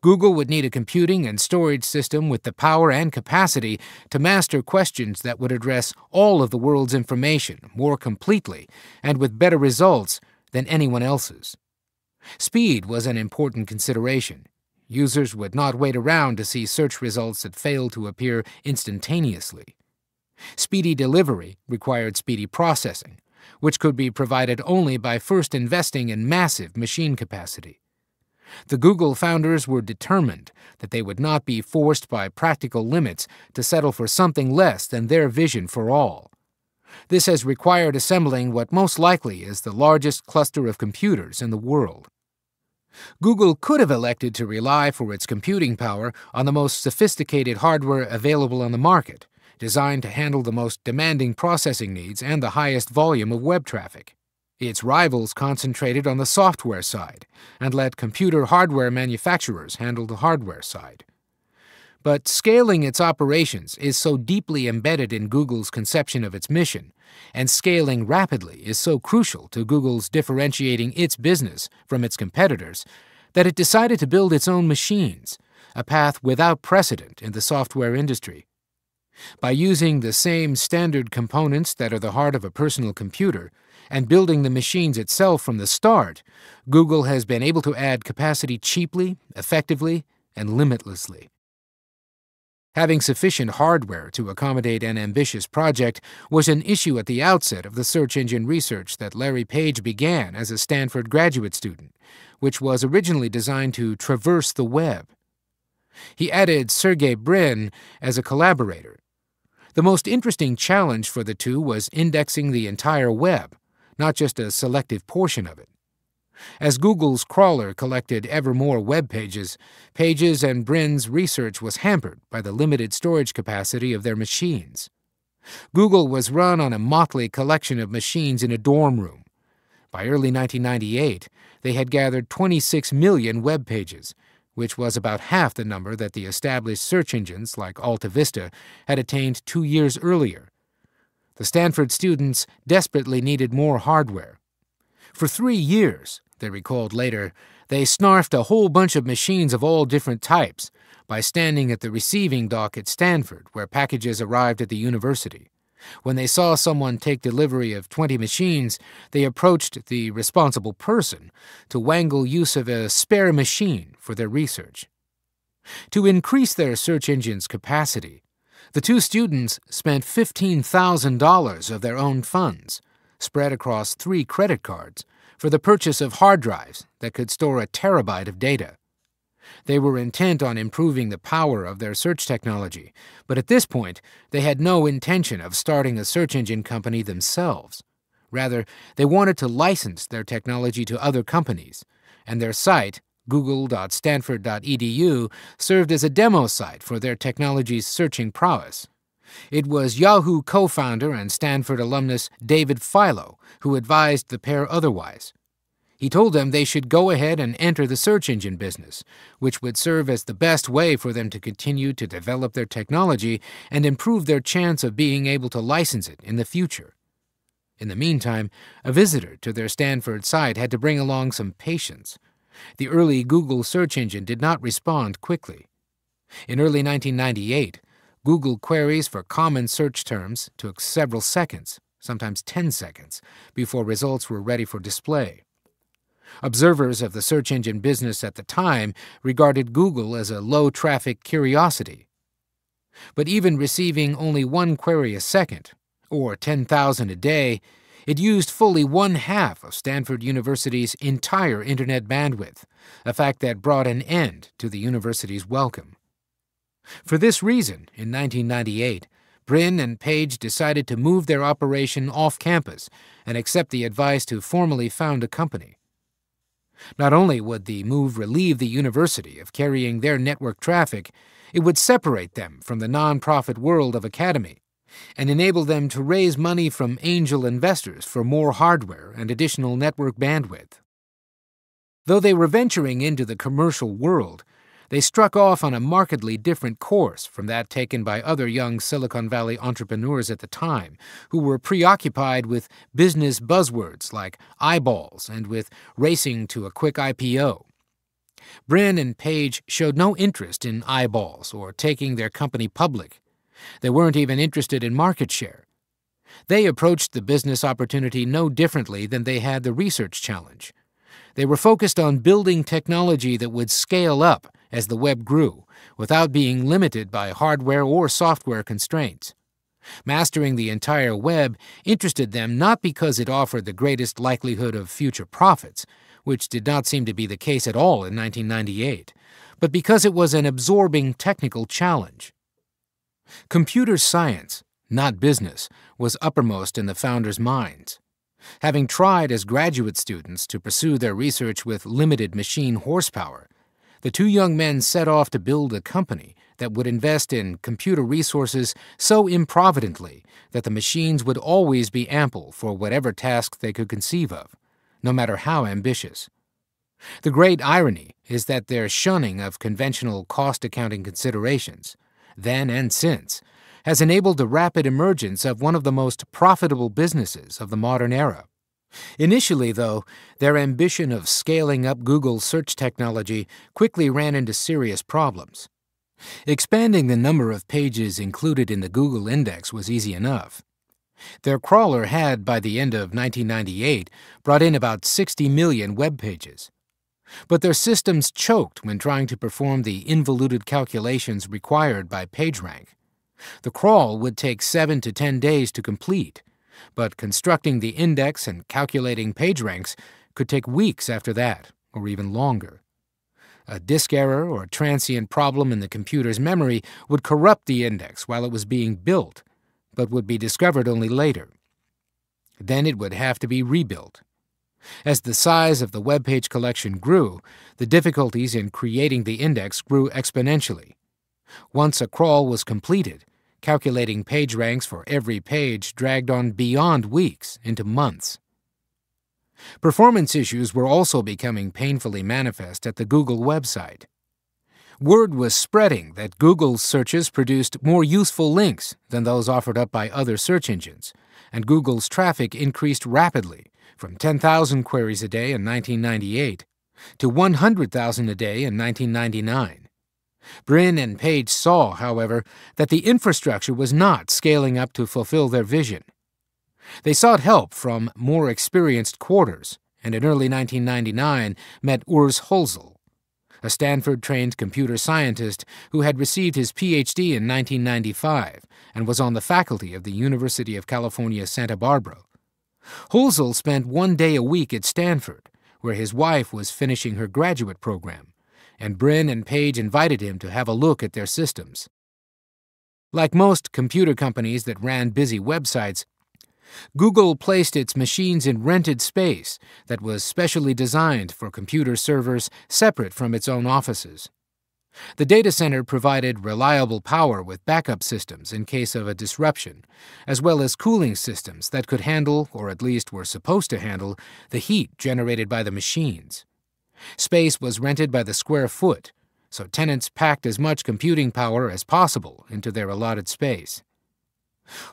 Google would need a computing and storage system with the power and capacity to master questions that would address all of the world's information more completely and with better results than anyone else's. Speed was an important consideration. Users would not wait around to see search results that failed to appear instantaneously. Speedy delivery required speedy processing, which could be provided only by first investing in massive machine capacity. The Google founders were determined that they would not be forced by practical limits to settle for something less than their vision for all. This has required assembling what most likely is the largest cluster of computers in the world. Google could have elected to rely for its computing power on the most sophisticated hardware available on the market, designed to handle the most demanding processing needs and the highest volume of web traffic. Its rivals concentrated on the software side and let computer hardware manufacturers handle the hardware side. But scaling its operations is so deeply embedded in Google's conception of its mission, and scaling rapidly is so crucial to Google's differentiating its business from its competitors, that it decided to build its own machines, a path without precedent in the software industry. By using the same standard components that are the heart of a personal computer and building the machines itself from the start, Google has been able to add capacity cheaply, effectively, and limitlessly. Having sufficient hardware to accommodate an ambitious project was an issue at the outset of the search engine research that Larry Page began as a Stanford graduate student, which was originally designed to traverse the web. He added Sergey Brin as a collaborator. The most interesting challenge for the two was indexing the entire web, not just a selective portion of it. As Google's crawler collected ever more web pages, Page's and Brin's research was hampered by the limited storage capacity of their machines. Google was run on a motley collection of machines in a dorm room. By early 1998, they had gathered 26 million web pages, which was about half the number that the established search engines like AltaVista had attained two years earlier. The Stanford students desperately needed more hardware. For three years, they recalled later, they snarfed a whole bunch of machines of all different types by standing at the receiving dock at Stanford, where packages arrived at the university. When they saw someone take delivery of 20 machines, they approached the responsible person to wangle use of a spare machine for their research. To increase their search engine's capacity, the two students spent $15,000 of their own funds, spread across three credit cards, for the purchase of hard drives that could store a terabyte of data. They were intent on improving the power of their search technology, but at this point, they had no intention of starting a search engine company themselves. Rather, they wanted to license their technology to other companies, and their site, google.stanford.edu, served as a demo site for their technology's searching prowess. It was Yahoo co founder and Stanford alumnus David Filo who advised the pair otherwise. He told them they should go ahead and enter the search engine business, which would serve as the best way for them to continue to develop their technology and improve their chance of being able to license it in the future. In the meantime, a visitor to their Stanford site had to bring along some patience. The early Google search engine did not respond quickly. In early 1998, Google queries for common search terms took several seconds, sometimes 10 seconds, before results were ready for display. Observers of the search engine business at the time regarded Google as a low traffic curiosity. But even receiving only one query a second, or 10,000 a day, it used fully one half of Stanford University's entire internet bandwidth, a fact that brought an end to the university's welcome. For this reason, in 1998, Brin and Page decided to move their operation off campus and accept the advice to formally found a company. Not only would the move relieve the university of carrying their network traffic, it would separate them from the nonprofit world of academy and enable them to raise money from angel investors for more hardware and additional network bandwidth. Though they were venturing into the commercial world, they struck off on a markedly different course from that taken by other young Silicon Valley entrepreneurs at the time, who were preoccupied with business buzzwords like eyeballs and with racing to a quick IPO. Brin and Page showed no interest in eyeballs or taking their company public. They weren't even interested in market share. They approached the business opportunity no differently than they had the research challenge. They were focused on building technology that would scale up as the web grew, without being limited by hardware or software constraints. Mastering the entire web interested them not because it offered the greatest likelihood of future profits, which did not seem to be the case at all in 1998, but because it was an absorbing technical challenge. Computer science, not business, was uppermost in the founders' minds. Having tried as graduate students to pursue their research with limited machine horsepower, the two young men set off to build a company that would invest in computer resources so improvidently that the machines would always be ample for whatever task they could conceive of, no matter how ambitious. The great irony is that their shunning of conventional cost accounting considerations, then and since, has enabled the rapid emergence of one of the most profitable businesses of the modern era. Initially, though, their ambition of scaling up Google's search technology quickly ran into serious problems. Expanding the number of pages included in the Google index was easy enough. Their crawler had, by the end of 1998, brought in about 60 million web pages. But their systems choked when trying to perform the involuted calculations required by PageRank. The crawl would take 7 to 10 days to complete, but constructing the index and calculating PageRanks could take weeks after that, or even longer. A disk error or transient problem in the computer's memory would corrupt the index while it was being built, but would be discovered only later. Then it would have to be rebuilt. As the size of the web page collection grew, the difficulties in creating the index grew exponentially. Once a crawl was completed, calculating page ranks for every page dragged on beyond weeks into months. Performance issues were also becoming painfully manifest at the Google website. Word was spreading that Google's searches produced more useful links than those offered up by other search engines, and Google's traffic increased rapidly from 10,000 queries a day in 1998 to 100,000 a day in 1999. Brin and Page saw, however, that the infrastructure was not scaling up to fulfill their vision. They sought help from more experienced quarters, and in early 1999 met Urs Hölzle, a Stanford trained computer scientist who had received his PhD in 1995 and was on the faculty of the University of California, Santa Barbara. Hölzle spent one day a week at Stanford, where his wife was finishing her graduate program, and Brin and Page invited him to have a look at their systems. Like most computer companies that ran busy websites, Google placed its machines in rented space that was specially designed for computer servers separate from its own offices. The data center provided reliable power with backup systems in case of a disruption, as well as cooling systems that could handle, or at least were supposed to handle, the heat generated by the machines. Space was rented by the square foot, so tenants packed as much computing power as possible into their allotted space.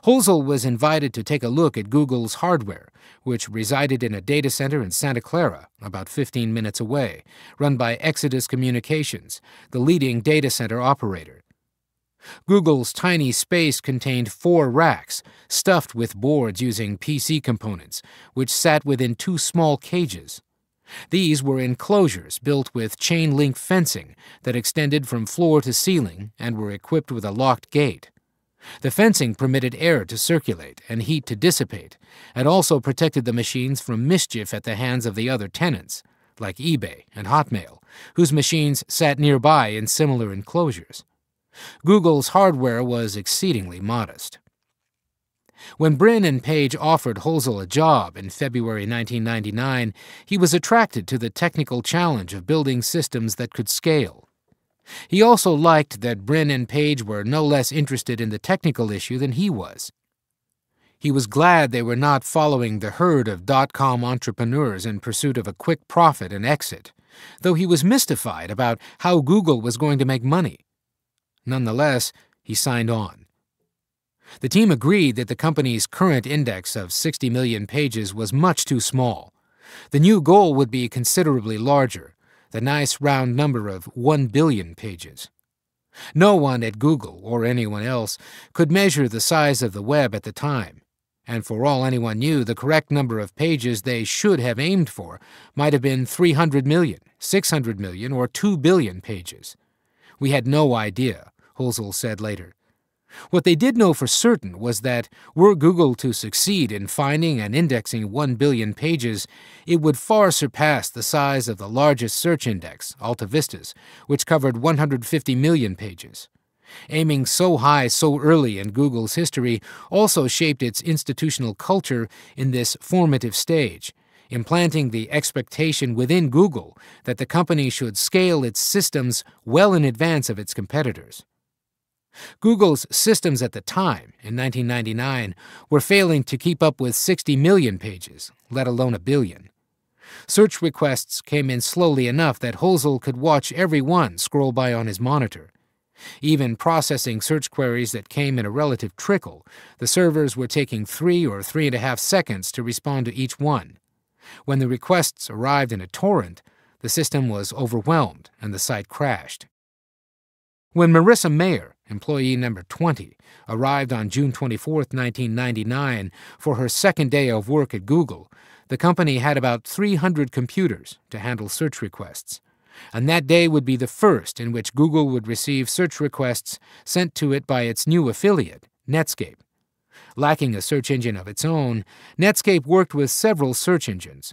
Hölzle was invited to take a look at Google's hardware, which resided in a data center in Santa Clara, about 15 minutes away, run by Exodus Communications, the leading data center operator. Google's tiny space contained four racks, stuffed with boards using PC components, which sat within two small cages. These were enclosures built with chain link fencing that extended from floor to ceiling and were equipped with a locked gate. The fencing permitted air to circulate and heat to dissipate, and also protected the machines from mischief at the hands of the other tenants, like eBay and Hotmail, whose machines sat nearby in similar enclosures. Google's hardware was exceedingly modest. When Brin and Page offered Hölzle a job in February 1999, he was attracted to the technical challenge of building systems that could scale. He also liked that Brin and Page were no less interested in the technical issue than he was. He was glad they were not following the herd of dot com entrepreneurs in pursuit of a quick profit and exit, though he was mystified about how Google was going to make money. Nonetheless, he signed on. The team agreed that the company's current index of 60 million pages was much too small. The new goal would be considerably larger, the nice round number of 1 billion pages. No one at Google or anyone else could measure the size of the web at the time, and for all anyone knew, the correct number of pages they should have aimed for might have been 300 million, 600 million, or 2 billion pages. We had no idea, Hölzle said later. What they did know for certain was that, were Google to succeed in finding and indexing 1 billion pages, it would far surpass the size of the largest search index, AltaVista's, which covered 150 million pages. Aiming so high so early in Google's history also shaped its institutional culture in this formative stage, implanting the expectation within Google that the company should scale its systems well in advance of its competitors. Google's systems at the time, in 1999, were failing to keep up with 60 million pages, let alone a billion. Search requests came in slowly enough that Hölzle could watch every one scroll by on his monitor. Even processing search queries that came in a relative trickle, the servers were taking three or three and a half seconds to respond to each one. When the requests arrived in a torrent, the system was overwhelmed and the site crashed. When Marissa Mayer, employee number 20, arrived on June 24, 1999, for her second day of work at Google, the company had about 300 computers to handle search requests. And that day would be the first in which Google would receive search requests sent to it by its new affiliate, Netscape. Lacking a search engine of its own, Netscape worked with several search engines.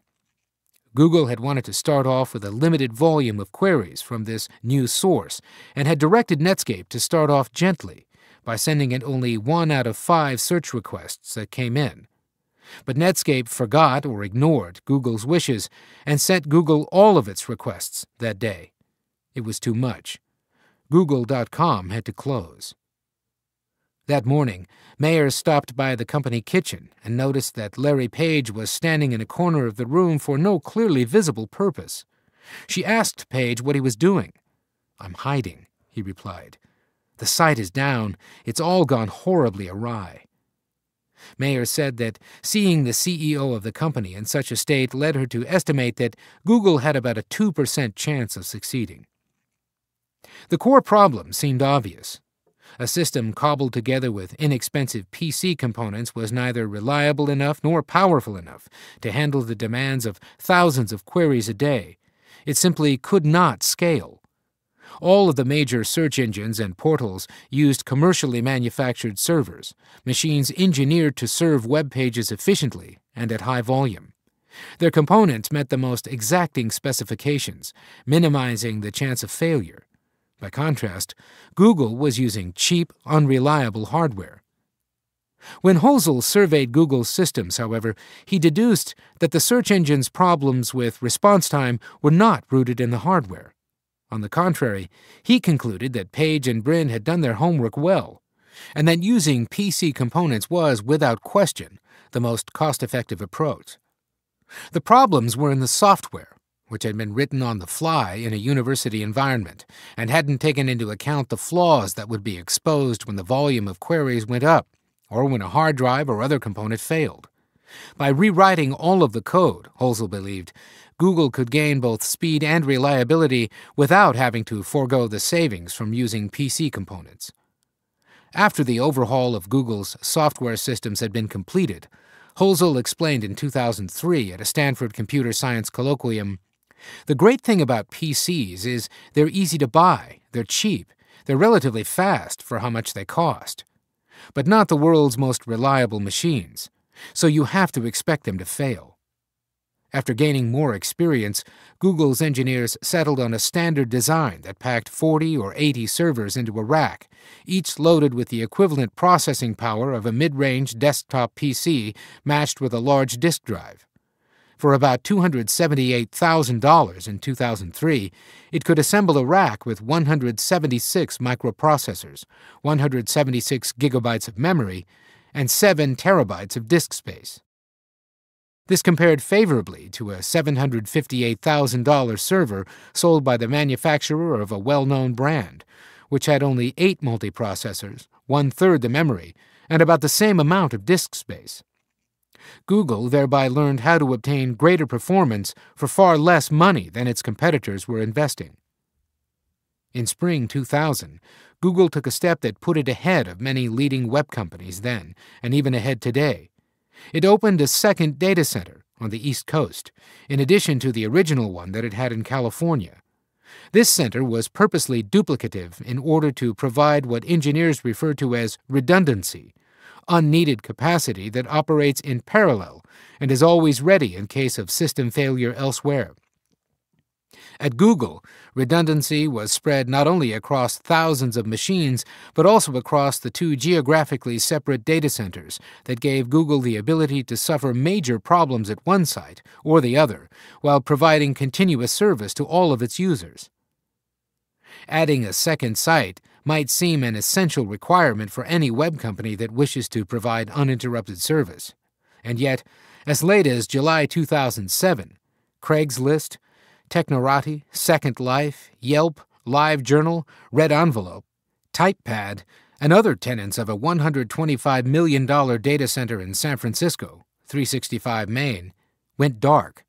Google had wanted to start off with a limited volume of queries from this new source and had directed Netscape to start off gently by sending it only one out of five search requests that came in. But Netscape forgot or ignored Google's wishes and sent Google all of its requests that day. It was too much. Google.com had to close. That morning, Mayer stopped by the company kitchen and noticed that Larry Page was standing in a corner of the room for no clearly visible purpose. She asked Page what he was doing. I'm hiding, he replied. The site is down. It's all gone horribly awry. Mayer said that seeing the CEO of the company in such a state led her to estimate that Google had about a 2% chance of succeeding. The core problem seemed obvious. A system cobbled together with inexpensive PC components was neither reliable enough nor powerful enough to handle the demands of thousands of queries a day. It simply could not scale. All of the major search engines and portals used commercially manufactured servers, machines engineered to serve web pages efficiently and at high volume. Their components met the most exacting specifications, minimizing the chance of failure. By contrast, Google was using cheap, unreliable hardware. When Hölzle surveyed Google's systems, however, he deduced that the search engine's problems with response time were not rooted in the hardware. On the contrary, he concluded that Page and Brin had done their homework well, and that using PC components was, without question, the most cost effective approach. The problems were in the software, which had been written on the fly in a university environment and hadn't taken into account the flaws that would be exposed when the volume of queries went up or when a hard drive or other component failed. By rewriting all of the code, Hölzle believed, Google could gain both speed and reliability without having to forego the savings from using PC components. After the overhaul of Google's software systems had been completed, Hölzle explained in 2003 at a Stanford Computer Science Colloquium the great thing about PCs is they're easy to buy, they're cheap, they're relatively fast for how much they cost. But not the world's most reliable machines, so you have to expect them to fail. After gaining more experience, Google's engineers settled on a standard design that packed 40 or 80 servers into a rack, each loaded with the equivalent processing power of a mid range desktop PC matched with a large disk drive. For about $278,000 in 2003, it could assemble a rack with 176 microprocessors, 176 gigabytes of memory, and 7 terabytes of disk space. This compared favorably to a $758,000 server sold by the manufacturer of a well known brand, which had only eight multiprocessors, one third the memory, and about the same amount of disk space. Google thereby learned how to obtain greater performance for far less money than its competitors were investing. In spring 2000, Google took a step that put it ahead of many leading web companies then, and even ahead today. It opened a second data center on the East Coast, in addition to the original one that it had in California. This center was purposely duplicative in order to provide what engineers refer to as redundancy, unneeded capacity that operates in parallel and is always ready in case of system failure elsewhere. At Google, redundancy was spread not only across thousands of machines, but also across the two geographically separate data centers that gave Google the ability to suffer major problems at one site or the other, while providing continuous service to all of its users. Adding a second site might seem an essential requirement for any web company that wishes to provide uninterrupted service. And yet, as late as July 2007, Craigslist, Technorati, Second Life, Yelp, LiveJournal, Red Envelope, TypePad, and other tenants of a $125 million data center in San Francisco, 365 Main, went dark.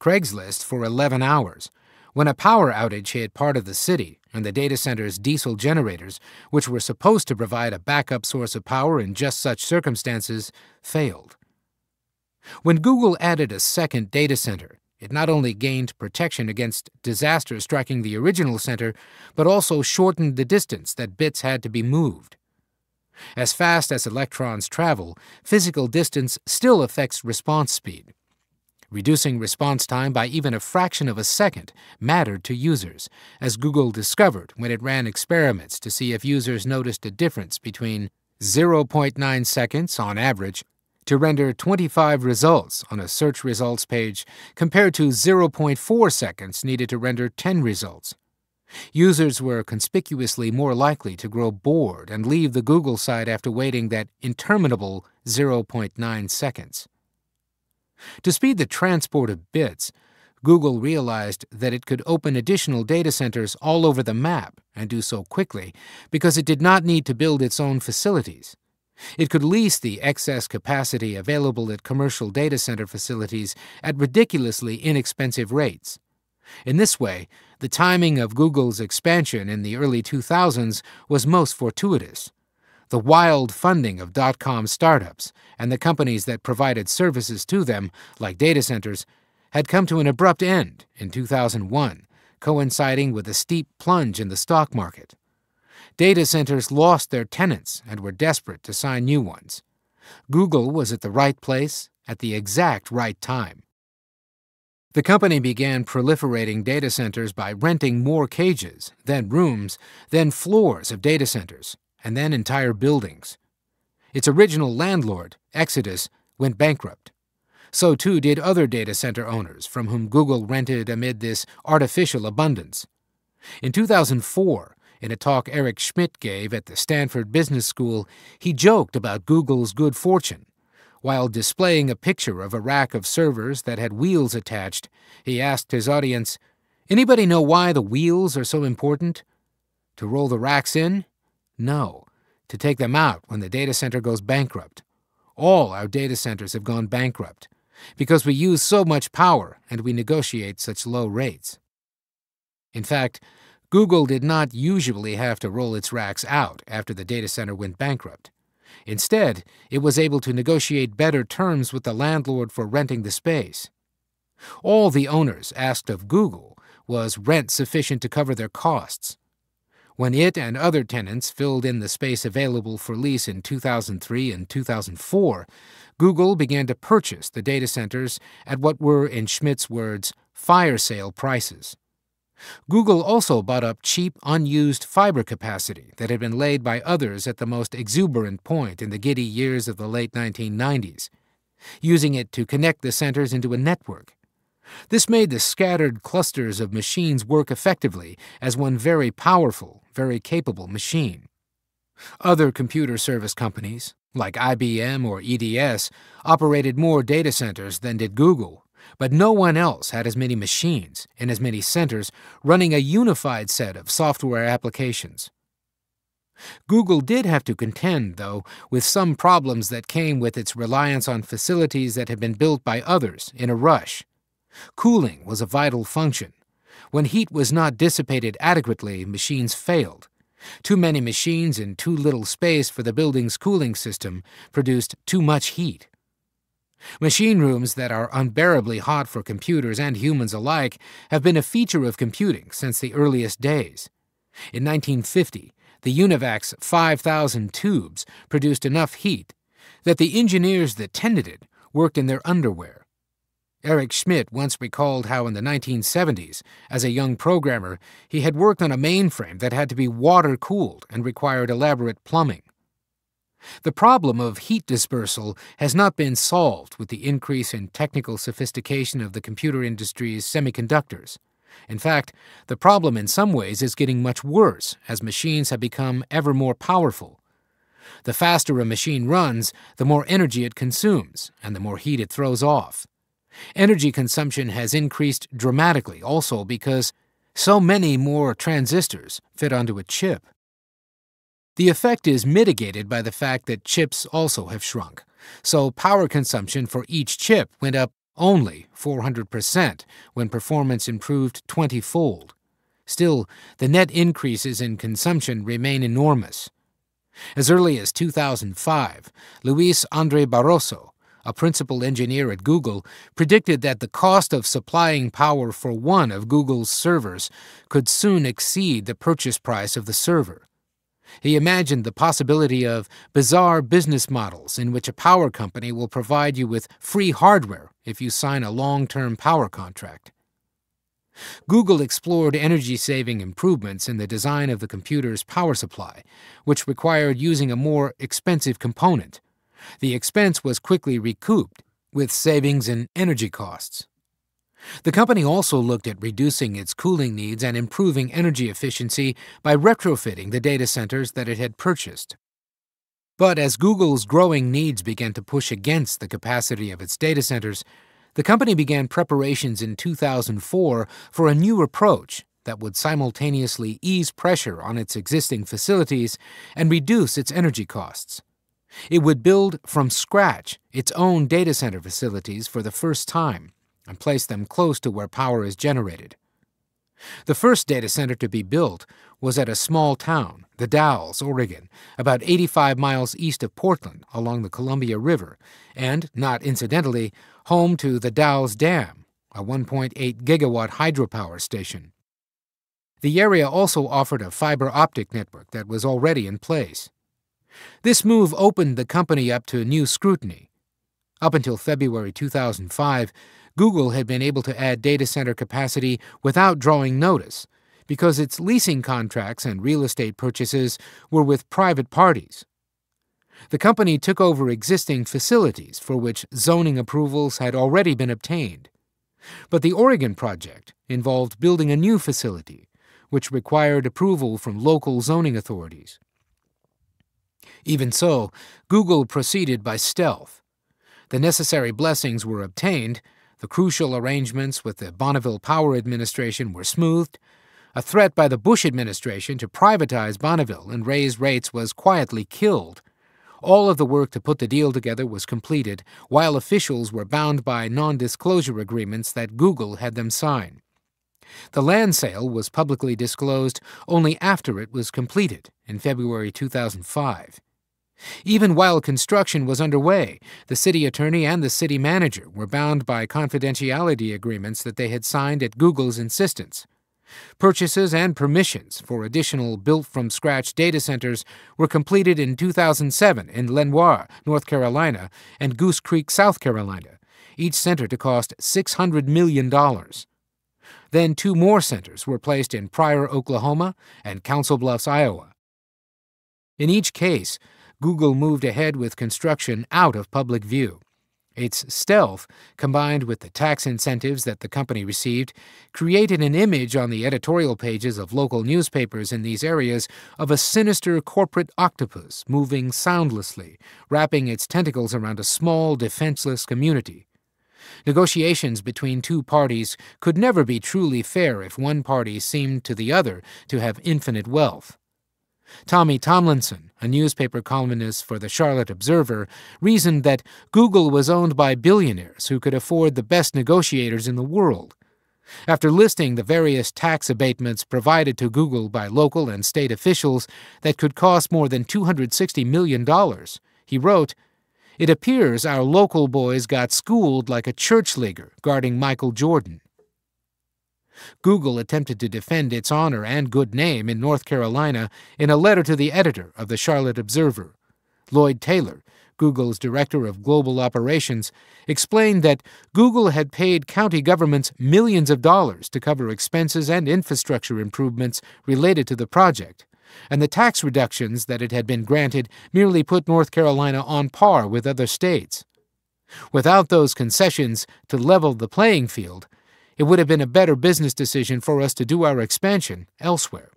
Craigslist for 11 hours, When a power outage hit part of the city and the data center's diesel generators, which were supposed to provide a backup source of power in just such circumstances, failed. When Google added a second data center, it not only gained protection against disaster striking the original center, but also shortened the distance that bits had to be moved. As fast as electrons travel, physical distance still affects response speed. Reducing response time by even a fraction of a second mattered to users, as Google discovered when it ran experiments to see if users noticed a difference between 0.9 seconds on average to render 25 results on a search results page compared to 0.4 seconds needed to render 10 results. Users were conspicuously more likely to grow bored and leave the Google site after waiting that interminable 0.9 seconds. To speed the transport of bits, Google realized that it could open additional data centers all over the map and do so quickly because it did not need to build its own facilities. It could lease the excess capacity available at commercial data center facilities at ridiculously inexpensive rates. In this way, the timing of Google's expansion in the early 2000s was most fortuitous. The wild funding of dot com startups and the companies that provided services to them, like data centers, had come to an abrupt end in 2001, coinciding with a steep plunge in the stock market. Data centers lost their tenants and were desperate to sign new ones. Google was at the right place at the exact right time. The company began proliferating data centers by renting more cages, then rooms, then floors of data centers, and then entire buildings. Its original landlord, Exodus, went bankrupt. So too did other data center owners from whom Google rented amid this artificial abundance. In 2004, in a talk Eric Schmidt gave at the Stanford Business School, he joked about Google's good fortune. While displaying a picture of a rack of servers that had wheels attached, he asked his audience, Anybody know why the wheels are so important? To roll the racks in? No, to take them out when the data center goes bankrupt. All our data centers have gone bankrupt because we use so much power and we negotiate such low rates. In fact, Google did not usually have to roll its racks out after the data center went bankrupt. Instead, it was able to negotiate better terms with the landlord for renting the space. All the owners asked of Google was rent sufficient to cover their costs. When it and other tenants filled in the space available for lease in 2003 and 2004, Google began to purchase the data centers at what were, in Schmidt's words, fire sale prices. Google also bought up cheap, unused fiber capacity that had been laid by others at the most exuberant point in the giddy years of the late 1990s, using it to connect the centers into a network. This made the scattered clusters of machines work effectively as one very powerful, very capable machine. Other computer service companies, like IBM or EDS, operated more data centers than did Google but no one else had as many machines in as many centers running a unified set of software applications. Google did have to contend, though, with some problems that came with its reliance on facilities that had been built by others in a rush. Cooling was a vital function. When heat was not dissipated adequately, machines failed. Too many machines in too little space for the building's cooling system produced too much heat. Machine rooms that are unbearably hot for computers and humans alike have been a feature of computing since the earliest days. In 1950, the UNIVAC's 5,000 tubes produced enough heat that the engineers that tended it worked in their underwear. Eric Schmidt once recalled how in the 1970s, as a young programmer, he had worked on a mainframe that had to be water cooled and required elaborate plumbing. The problem of heat dispersal has not been solved with the increase in technical sophistication of the computer industry's semiconductors. In fact, the problem in some ways is getting much worse as machines have become ever more powerful. The faster a machine runs, the more energy it consumes, and the more heat it throws off. Energy consumption has increased dramatically also because so many more transistors fit onto a chip. The effect is mitigated by the fact that chips also have shrunk, so power consumption for each chip went up only 400% when performance improved 20 fold. Still, the net increases in consumption remain enormous. As early as 2005, Luiz André Barroso, a principal engineer at Google, predicted that the cost of supplying power for one of Google's servers could soon exceed the purchase price of the server. He imagined the possibility of bizarre business models in which a power company will provide you with free hardware if you sign a long term power contract. Google explored energy saving improvements in the design of the computer's power supply, which required using a more expensive component. The expense was quickly recouped with savings in energy costs. The company also looked at reducing its cooling needs and improving energy efficiency by retrofitting the data centers that it had purchased. But as Google's growing needs began to push against the capacity of its data centers, the company began preparations in 2004 for a new approach that would simultaneously ease pressure on its existing facilities and reduce its energy costs. It would build from scratch its own data center facilities for the first time and place them close to where power is generated. The first data center to be built was at a small town, The Dalles, Oregon, about 85 miles east of Portland along the Columbia River, and, not incidentally, home to the Dalles Dam, a 1.8 gigawatt hydropower station. The area also offered a fiber optic network that was already in place. This move opened the company up to new scrutiny. Up until February 2005, Google had been able to add data center capacity without drawing notice because its leasing contracts and real estate purchases were with private parties. The company took over existing facilities for which zoning approvals had already been obtained. But the Oregon project involved building a new facility, which required approval from local zoning authorities. Even so, Google proceeded by stealth. The necessary blessings were obtained, the crucial arrangements with the Bonneville Power Administration were smoothed. A threat by the Bush administration to privatize Bonneville and raise rates was quietly killed. All of the work to put the deal together was completed, while officials were bound by non disclosure agreements that Google had them sign. The land sale was publicly disclosed only after it was completed in February 2005. Even while construction was underway, the city attorney and the city manager were bound by confidentiality agreements that they had signed at Google's insistence. Purchases and permissions for additional built from scratch data centers were completed in 2007 in Lenoir, North Carolina, and Goose Creek, South Carolina, each center to cost $600 million. Then two more centers were placed in Pryor, Oklahoma, and Council Bluffs, Iowa. In each case, Google moved ahead with construction out of public view. Its stealth, combined with the tax incentives that the company received, created an image on the editorial pages of local newspapers in these areas of a sinister corporate octopus moving soundlessly, wrapping its tentacles around a small, defenseless community. Negotiations between two parties could never be truly fair if one party seemed to the other to have infinite wealth. Tommy Tomlinson, a newspaper columnist for the Charlotte Observer, reasoned that Google was owned by billionaires who could afford the best negotiators in the world. After listing the various tax abatements provided to Google by local and state officials that could cost more than $260 million, he wrote, It appears our local boys got schooled like a church leaguer guarding Michael Jordan. Google attempted to defend its honor and good name in North Carolina in a letter to the editor of the Charlotte Observer. Lloyd Taylor, Google's director of global operations, explained that Google had paid county governments millions of dollars to cover expenses and infrastructure improvements related to the project, and the tax reductions that it had been granted merely put North Carolina on par with other states. Without those concessions to level the playing field, it would have been a better business decision for us to do our expansion elsewhere.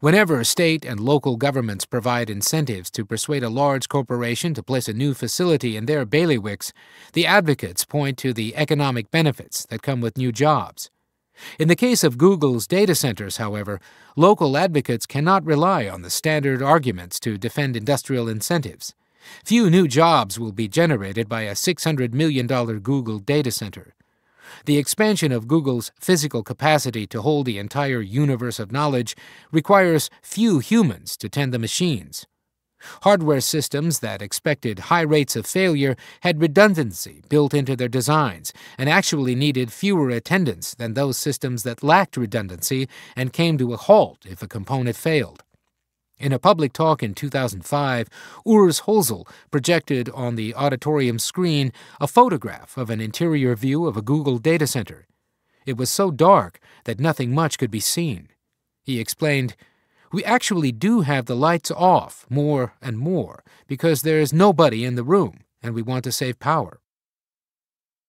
Whenever state and local governments provide incentives to persuade a large corporation to place a new facility in their bailiwicks, the advocates point to the economic benefits that come with new jobs. In the case of Google's data centers, however, local advocates cannot rely on the standard arguments to defend industrial incentives. Few new jobs will be generated by a $600 million Google data center. The expansion of Google's physical capacity to hold the entire universe of knowledge requires few humans to tend the machines. Hardware systems that expected high rates of failure had redundancy built into their designs and actually needed fewer attendants than those systems that lacked redundancy and came to a halt if a component failed. In a public talk in 2005, Urs Hölzle projected on the auditorium screen a photograph of an interior view of a Google data center. It was so dark that nothing much could be seen. He explained, We actually do have the lights off more and more because there is nobody in the room and we want to save power.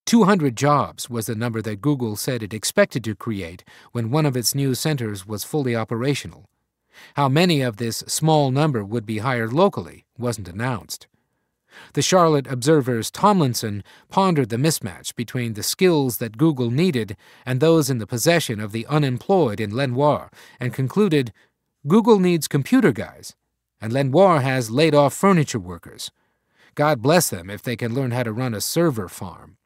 200 jobs was the number that Google said it expected to create when one of its new centers was fully operational. How many of this small number would be hired locally wasn't announced. The Charlotte Observer's Tomlinson pondered the mismatch between the skills that Google needed and those in the possession of the unemployed in Lenoir and concluded Google needs computer guys, and Lenoir has laid off furniture workers. God bless them if they can learn how to run a server farm.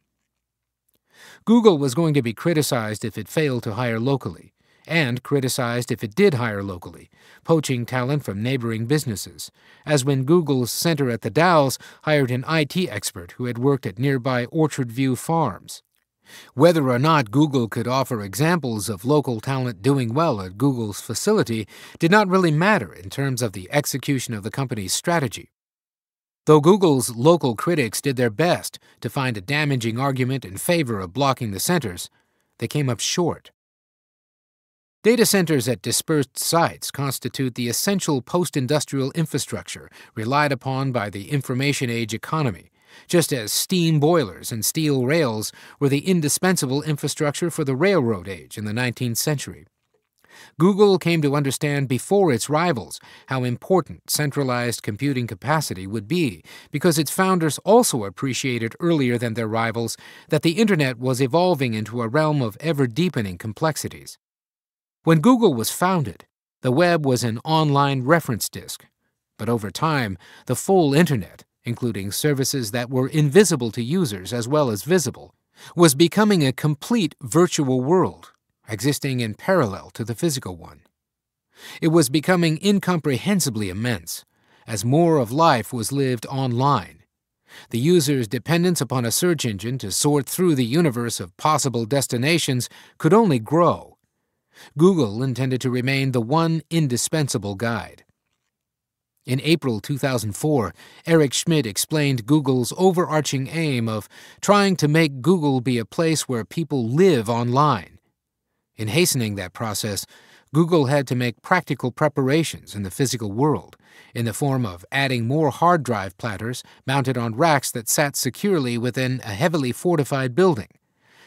Google was going to be criticized if it failed to hire locally, and criticized if it did hire locally, poaching talent from neighboring businesses, as when Google's center at the Dalles hired an IT expert who had worked at nearby Orchard View Farms. Whether or not Google could offer examples of local talent doing well at Google's facility did not really matter in terms of the execution of the company's strategy. Though Google's local critics did their best to find a damaging argument in favor of blocking the centers, they came up short. Data centers at dispersed sites constitute the essential post industrial infrastructure relied upon by the information age economy, just as steam boilers and steel rails were the indispensable infrastructure for the railroad age in the 19th century. Google came to understand before its rivals how important centralized computing capacity would be because its founders also appreciated earlier than their rivals that the Internet was evolving into a realm of ever deepening complexities. When Google was founded, the web was an online reference disk. But over time, the full Internet, including services that were invisible to users as well as visible, was becoming a complete virtual world, existing in parallel to the physical one. It was becoming incomprehensibly immense, as more of life was lived online. The user's dependence upon a search engine to sort through the universe of possible destinations could only grow Google intended to remain the one indispensable guide. In April 2004, Eric Schmidt explained Google's overarching aim of trying to make Google be a place where people live online. In hastening that process, Google had to make practical preparations in the physical world, in the form of adding more hard drive platters mounted on racks that sat securely within a heavily fortified building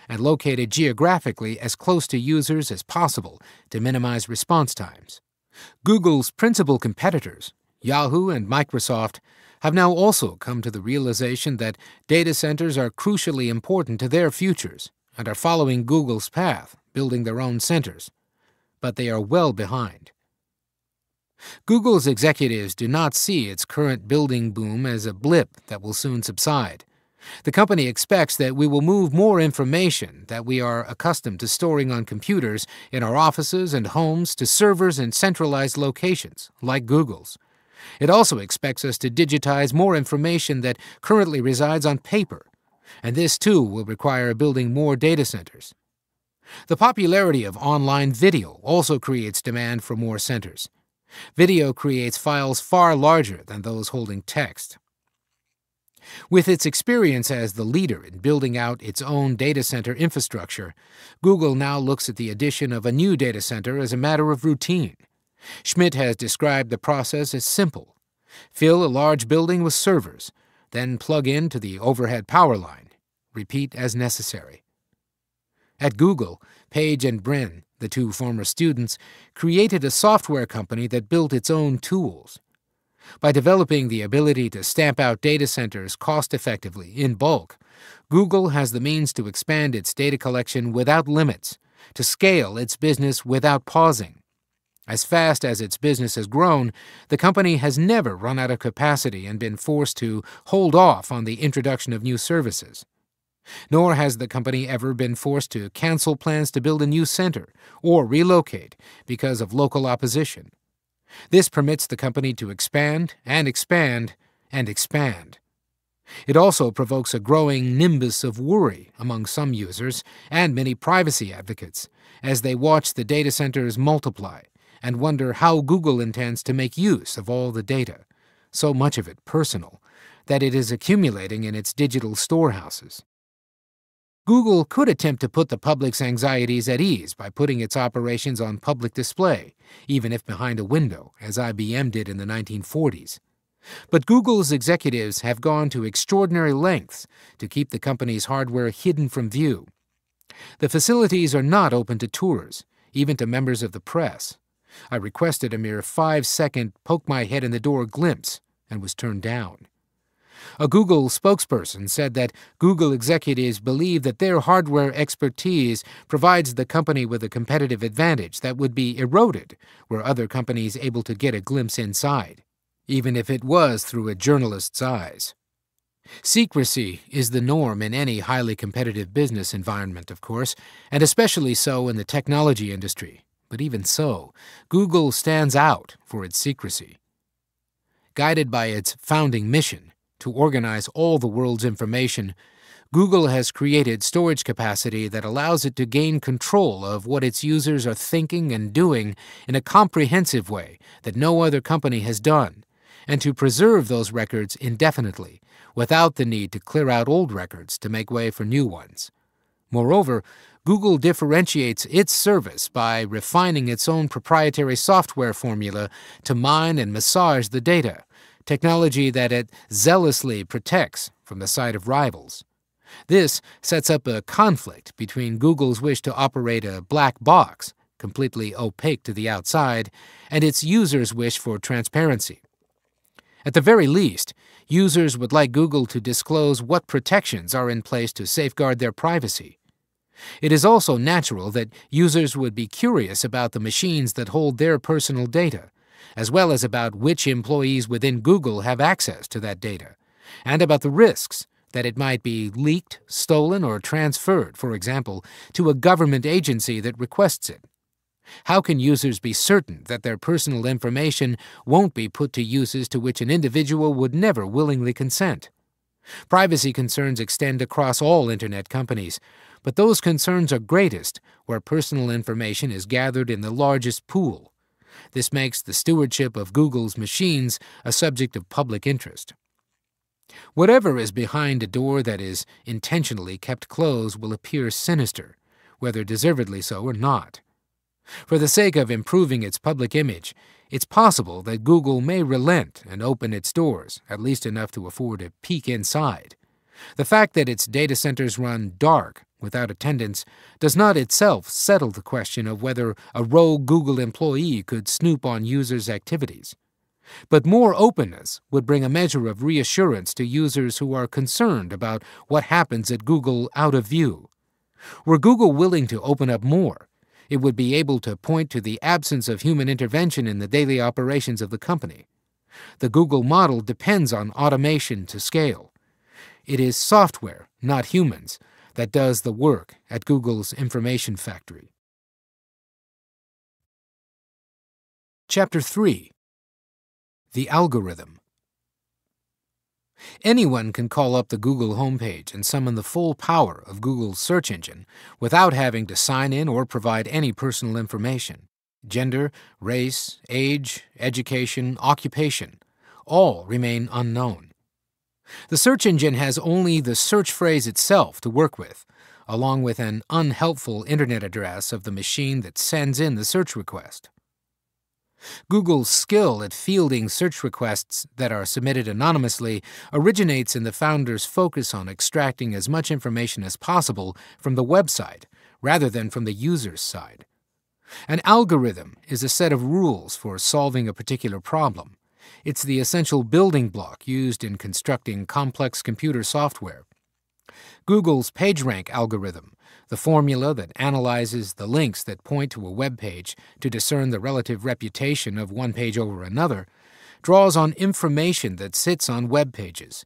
and located geographically as close to users as possible to minimize response times. Google's principal competitors, Yahoo and Microsoft, have now also come to the realization that data centers are crucially important to their futures and are following Google's path, building their own centers. But they are well behind. Google's executives do not see its current building boom as a blip that will soon subside. The company expects that we will move more information that we are accustomed to storing on computers in our offices and homes to servers in centralized locations, like Google's. It also expects us to digitize more information that currently resides on paper, and this too will require building more data centers. The popularity of online video also creates demand for more centers. Video creates files far larger than those holding text. With its experience as the leader in building out its own data center infrastructure, Google now looks at the addition of a new data center as a matter of routine. Schmidt has described the process as simple. Fill a large building with servers, then plug in to the overhead power line. Repeat as necessary. At Google, Page and Brin, the two former students, created a software company that built its own tools. By developing the ability to stamp out data centers cost effectively in bulk, Google has the means to expand its data collection without limits, to scale its business without pausing. As fast as its business has grown, the company has never run out of capacity and been forced to hold off on the introduction of new services. Nor has the company ever been forced to cancel plans to build a new center or relocate because of local opposition. This permits the company to expand and expand and expand. It also provokes a growing nimbus of worry among some users and many privacy advocates as they watch the data centers multiply and wonder how Google intends to make use of all the data, so much of it personal, that it is accumulating in its digital storehouses. Google could attempt to put the public's anxieties at ease by putting its operations on public display, even if behind a window, as IBM did in the 1940s. But Google's executives have gone to extraordinary lengths to keep the company's hardware hidden from view. The facilities are not open to tours, even to members of the press. I requested a mere five second poke my head in the door glimpse and was turned down. A Google spokesperson said that Google executives believe that their hardware expertise provides the company with a competitive advantage that would be eroded were other companies able to get a glimpse inside, even if it was through a journalist's eyes. Secrecy is the norm in any highly competitive business environment, of course, and especially so in the technology industry. But even so, Google stands out for its secrecy. Guided by its founding mission to organize all the world's information, Google has created storage capacity that allows it to gain control of what its users are thinking and doing in a comprehensive way that no other company has done, and to preserve those records indefinitely without the need to clear out old records to make way for new ones. Moreover, Google differentiates its service by refining its own proprietary software formula to mine and massage the data, technology that it zealously protects from the sight of rivals. This sets up a conflict between Google's wish to operate a black box, completely opaque to the outside, and its users' wish for transparency. At the very least, users would like Google to disclose what protections are in place to safeguard their privacy. It is also natural that users would be curious about the machines that hold their personal data, as well as about which employees within Google have access to that data, and about the risks that it might be leaked, stolen, or transferred, for example, to a government agency that requests it. How can users be certain that their personal information won't be put to uses to which an individual would never willingly consent? Privacy concerns extend across all Internet companies, but those concerns are greatest where personal information is gathered in the largest pool. This makes the stewardship of Google's machines a subject of public interest. Whatever is behind a door that is intentionally kept closed will appear sinister, whether deservedly so or not. For the sake of improving its public image, it's possible that Google may relent and open its doors, at least enough to afford a peek inside. The fact that its data centers run dark without attendance does not itself settle the question of whether a rogue Google employee could snoop on users' activities. But more openness would bring a measure of reassurance to users who are concerned about what happens at Google out of view. Were Google willing to open up more, it would be able to point to the absence of human intervention in the daily operations of the company. The Google model depends on automation to scale. It is software, not humans, that does the work at Google's information factory. Chapter 3 The Algorithm Anyone can call up the Google homepage and summon the full power of Google's search engine without having to sign in or provide any personal information. Gender, race, age, education, occupation all remain unknown. The search engine has only the search phrase itself to work with, along with an unhelpful internet address of the machine that sends in the search request. Google's skill at fielding search requests that are submitted anonymously originates in the founder's focus on extracting as much information as possible from the website rather than from the user's side. An algorithm is a set of rules for solving a particular problem. It's the essential building block used in constructing complex computer software. Google's PageRank algorithm, the formula that analyzes the links that point to a web page to discern the relative reputation of one page over another, draws on information that sits on web pages.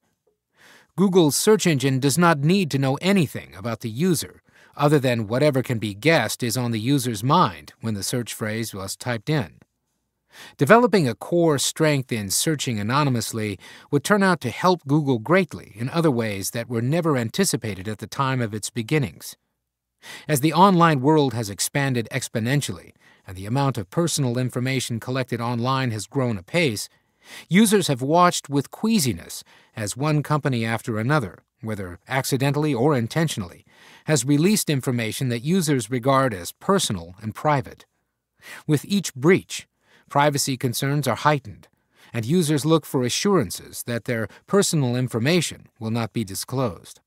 Google's search engine does not need to know anything about the user other than whatever can be guessed is on the user's mind when the search phrase was typed in. Developing a core strength in searching anonymously would turn out to help Google greatly in other ways that were never anticipated at the time of its beginnings. As the online world has expanded exponentially and the amount of personal information collected online has grown apace, users have watched with queasiness as one company after another, whether accidentally or intentionally, has released information that users regard as personal and private. With each breach, privacy concerns are heightened, and users look for assurances that their personal information will not be disclosed.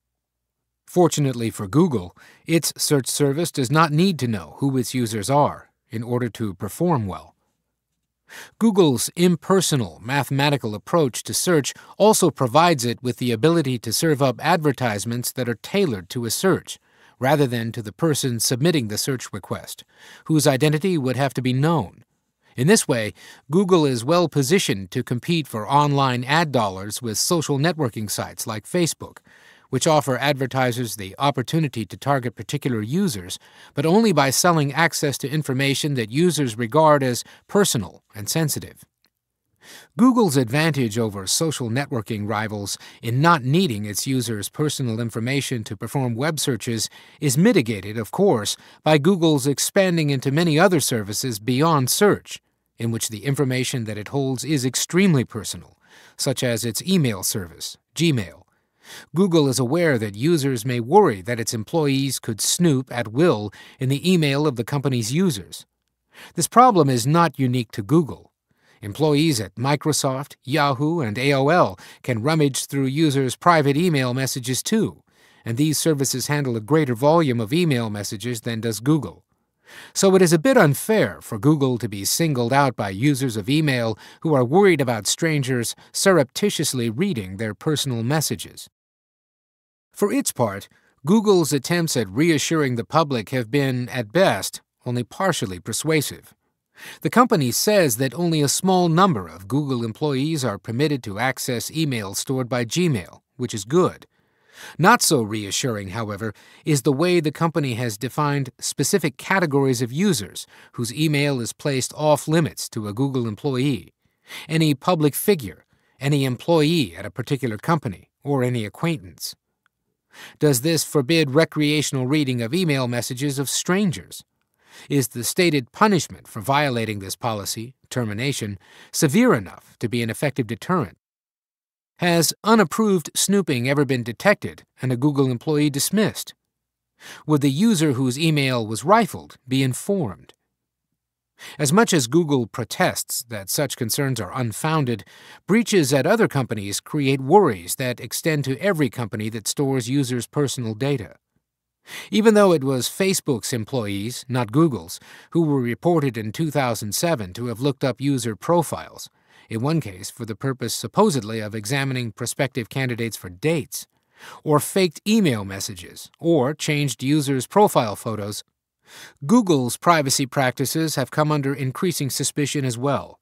Fortunately for Google, its search service does not need to know who its users are in order to perform well. Google's impersonal mathematical approach to search also provides it with the ability to serve up advertisements that are tailored to a search, rather than to the person submitting the search request, whose identity would have to be known. In this way, Google is well positioned to compete for online ad dollars with social networking sites like Facebook, which offer advertisers the opportunity to target particular users, but only by selling access to information that users regard as personal and sensitive. Google's advantage over social networking rivals in not needing its users' personal information to perform web searches is mitigated, of course, by Google's expanding into many other services beyond search, in which the information that it holds is extremely personal, such as its email service, Gmail. Google is aware that users may worry that its employees could snoop at will in the email of the company's users. This problem is not unique to Google. Employees at Microsoft, Yahoo, and AOL can rummage through users' private email messages too, and these services handle a greater volume of email messages than does Google. So it is a bit unfair for Google to be singled out by users of email who are worried about strangers surreptitiously reading their personal messages. For its part, Google's attempts at reassuring the public have been, at best, only partially persuasive. The company says that only a small number of Google employees are permitted to access email stored by Gmail, which is good. Not so reassuring, however, is the way the company has defined specific categories of users whose email is placed off limits to a Google employee. Any public figure, any employee at a particular company, or any acquaintance. Does this forbid recreational reading of email messages of strangers? Is the stated punishment for violating this policy, termination, severe enough to be an effective deterrent? Has unapproved snooping ever been detected and a Google employee dismissed? Would the user whose email was rifled be informed? As much as Google protests that such concerns are unfounded, breaches at other companies create worries that extend to every company that stores users' personal data. Even though it was Facebook's employees, not Google's, who were reported in 2007 to have looked up user profiles, in one case for the purpose supposedly of examining prospective candidates for dates, or faked email messages, or changed users' profile photos, Google's privacy practices have come under increasing suspicion as well.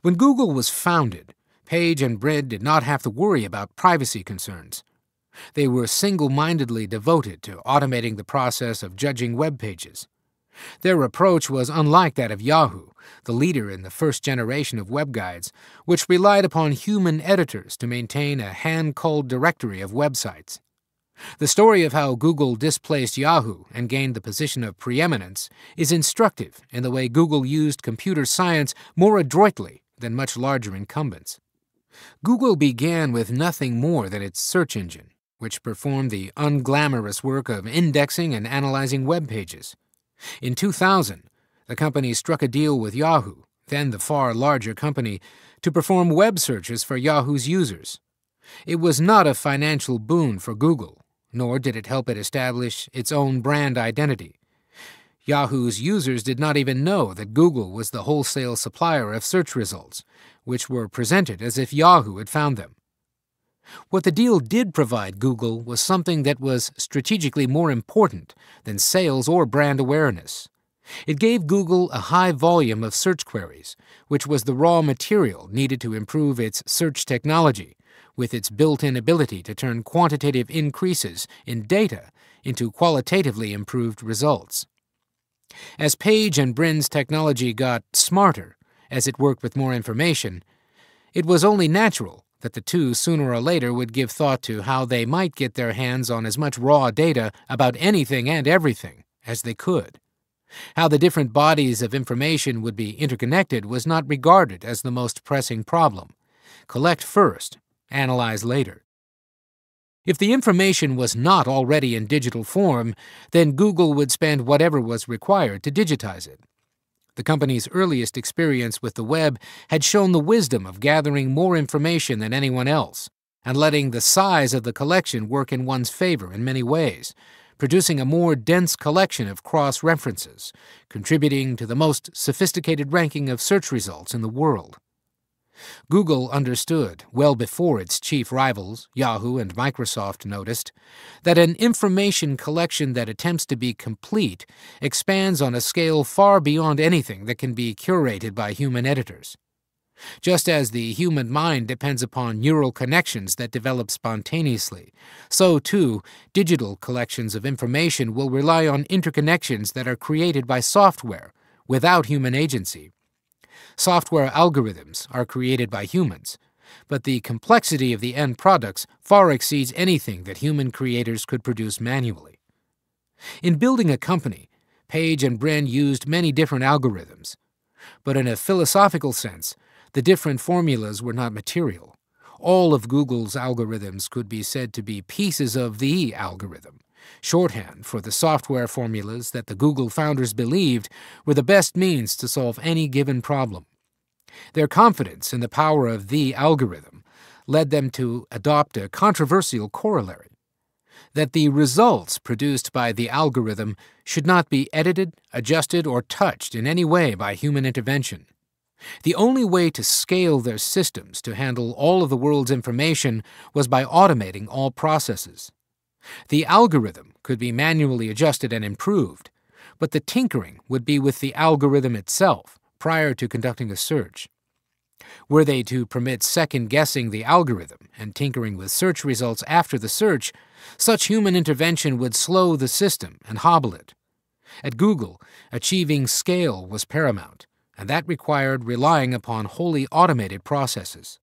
When Google was founded, Page and Brin did not have to worry about privacy concerns. They were single mindedly devoted to automating the process of judging web pages. Their approach was unlike that of Yahoo, the leader in the first generation of web guides, which relied upon human editors to maintain a hand culled directory of websites. The story of how Google displaced Yahoo and gained the position of preeminence is instructive in the way Google used computer science more adroitly than much larger incumbents. Google began with nothing more than its search engine, which performed the unglamorous work of indexing and analyzing web pages. In 2000, the company struck a deal with Yahoo, then the far larger company, to perform web searches for Yahoo's users. It was not a financial boon for Google, nor did it help it establish its own brand identity. Yahoo's users did not even know that Google was the wholesale supplier of search results, which were presented as if Yahoo had found them. What the deal did provide Google was something that was strategically more important than sales or brand awareness. It gave Google a high volume of search queries, which was the raw material needed to improve its search technology, with its built in ability to turn quantitative increases in data into qualitatively improved results. As Page and Brin's technology got smarter as it worked with more information, it was only natural that the two sooner or later would give thought to how they might get their hands on as much raw data about anything and everything as they could. How the different bodies of information would be interconnected was not regarded as the most pressing problem. Collect first, analyze later. If the information was not already in digital form, then Google would spend whatever was required to digitize it. The company's earliest experience with the web had shown the wisdom of gathering more information than anyone else, and letting the size of the collection work in one's favor in many ways, producing a more dense collection of cross references, contributing to the most sophisticated ranking of search results in the world. Google understood, well before its chief rivals, Yahoo and Microsoft, noticed, that an information collection that attempts to be complete expands on a scale far beyond anything that can be curated by human editors. Just as the human mind depends upon neural connections that develop spontaneously, so too digital collections of information will rely on interconnections that are created by software without human agency. Software algorithms are created by humans, but the complexity of the end products far exceeds anything that human creators could produce manually. In building a company, Page and Brin used many different algorithms, but in a philosophical sense, the different formulas were not material. All of Google's algorithms could be said to be pieces of the algorithm, shorthand for the software formulas that the Google founders believed were the best means to solve any given problem. Their confidence in the power of the algorithm led them to adopt a controversial corollary that the results produced by the algorithm should not be edited, adjusted, or touched in any way by human intervention. The only way to scale their systems to handle all of the world's information was by automating all processes. The algorithm could be manually adjusted and improved, but the tinkering would be with the algorithm itself prior to conducting a search. Were they to permit second guessing the algorithm and tinkering with search results after the search, such human intervention would slow the system and hobble it. At Google, achieving scale was paramount, and that required relying upon wholly automated processes.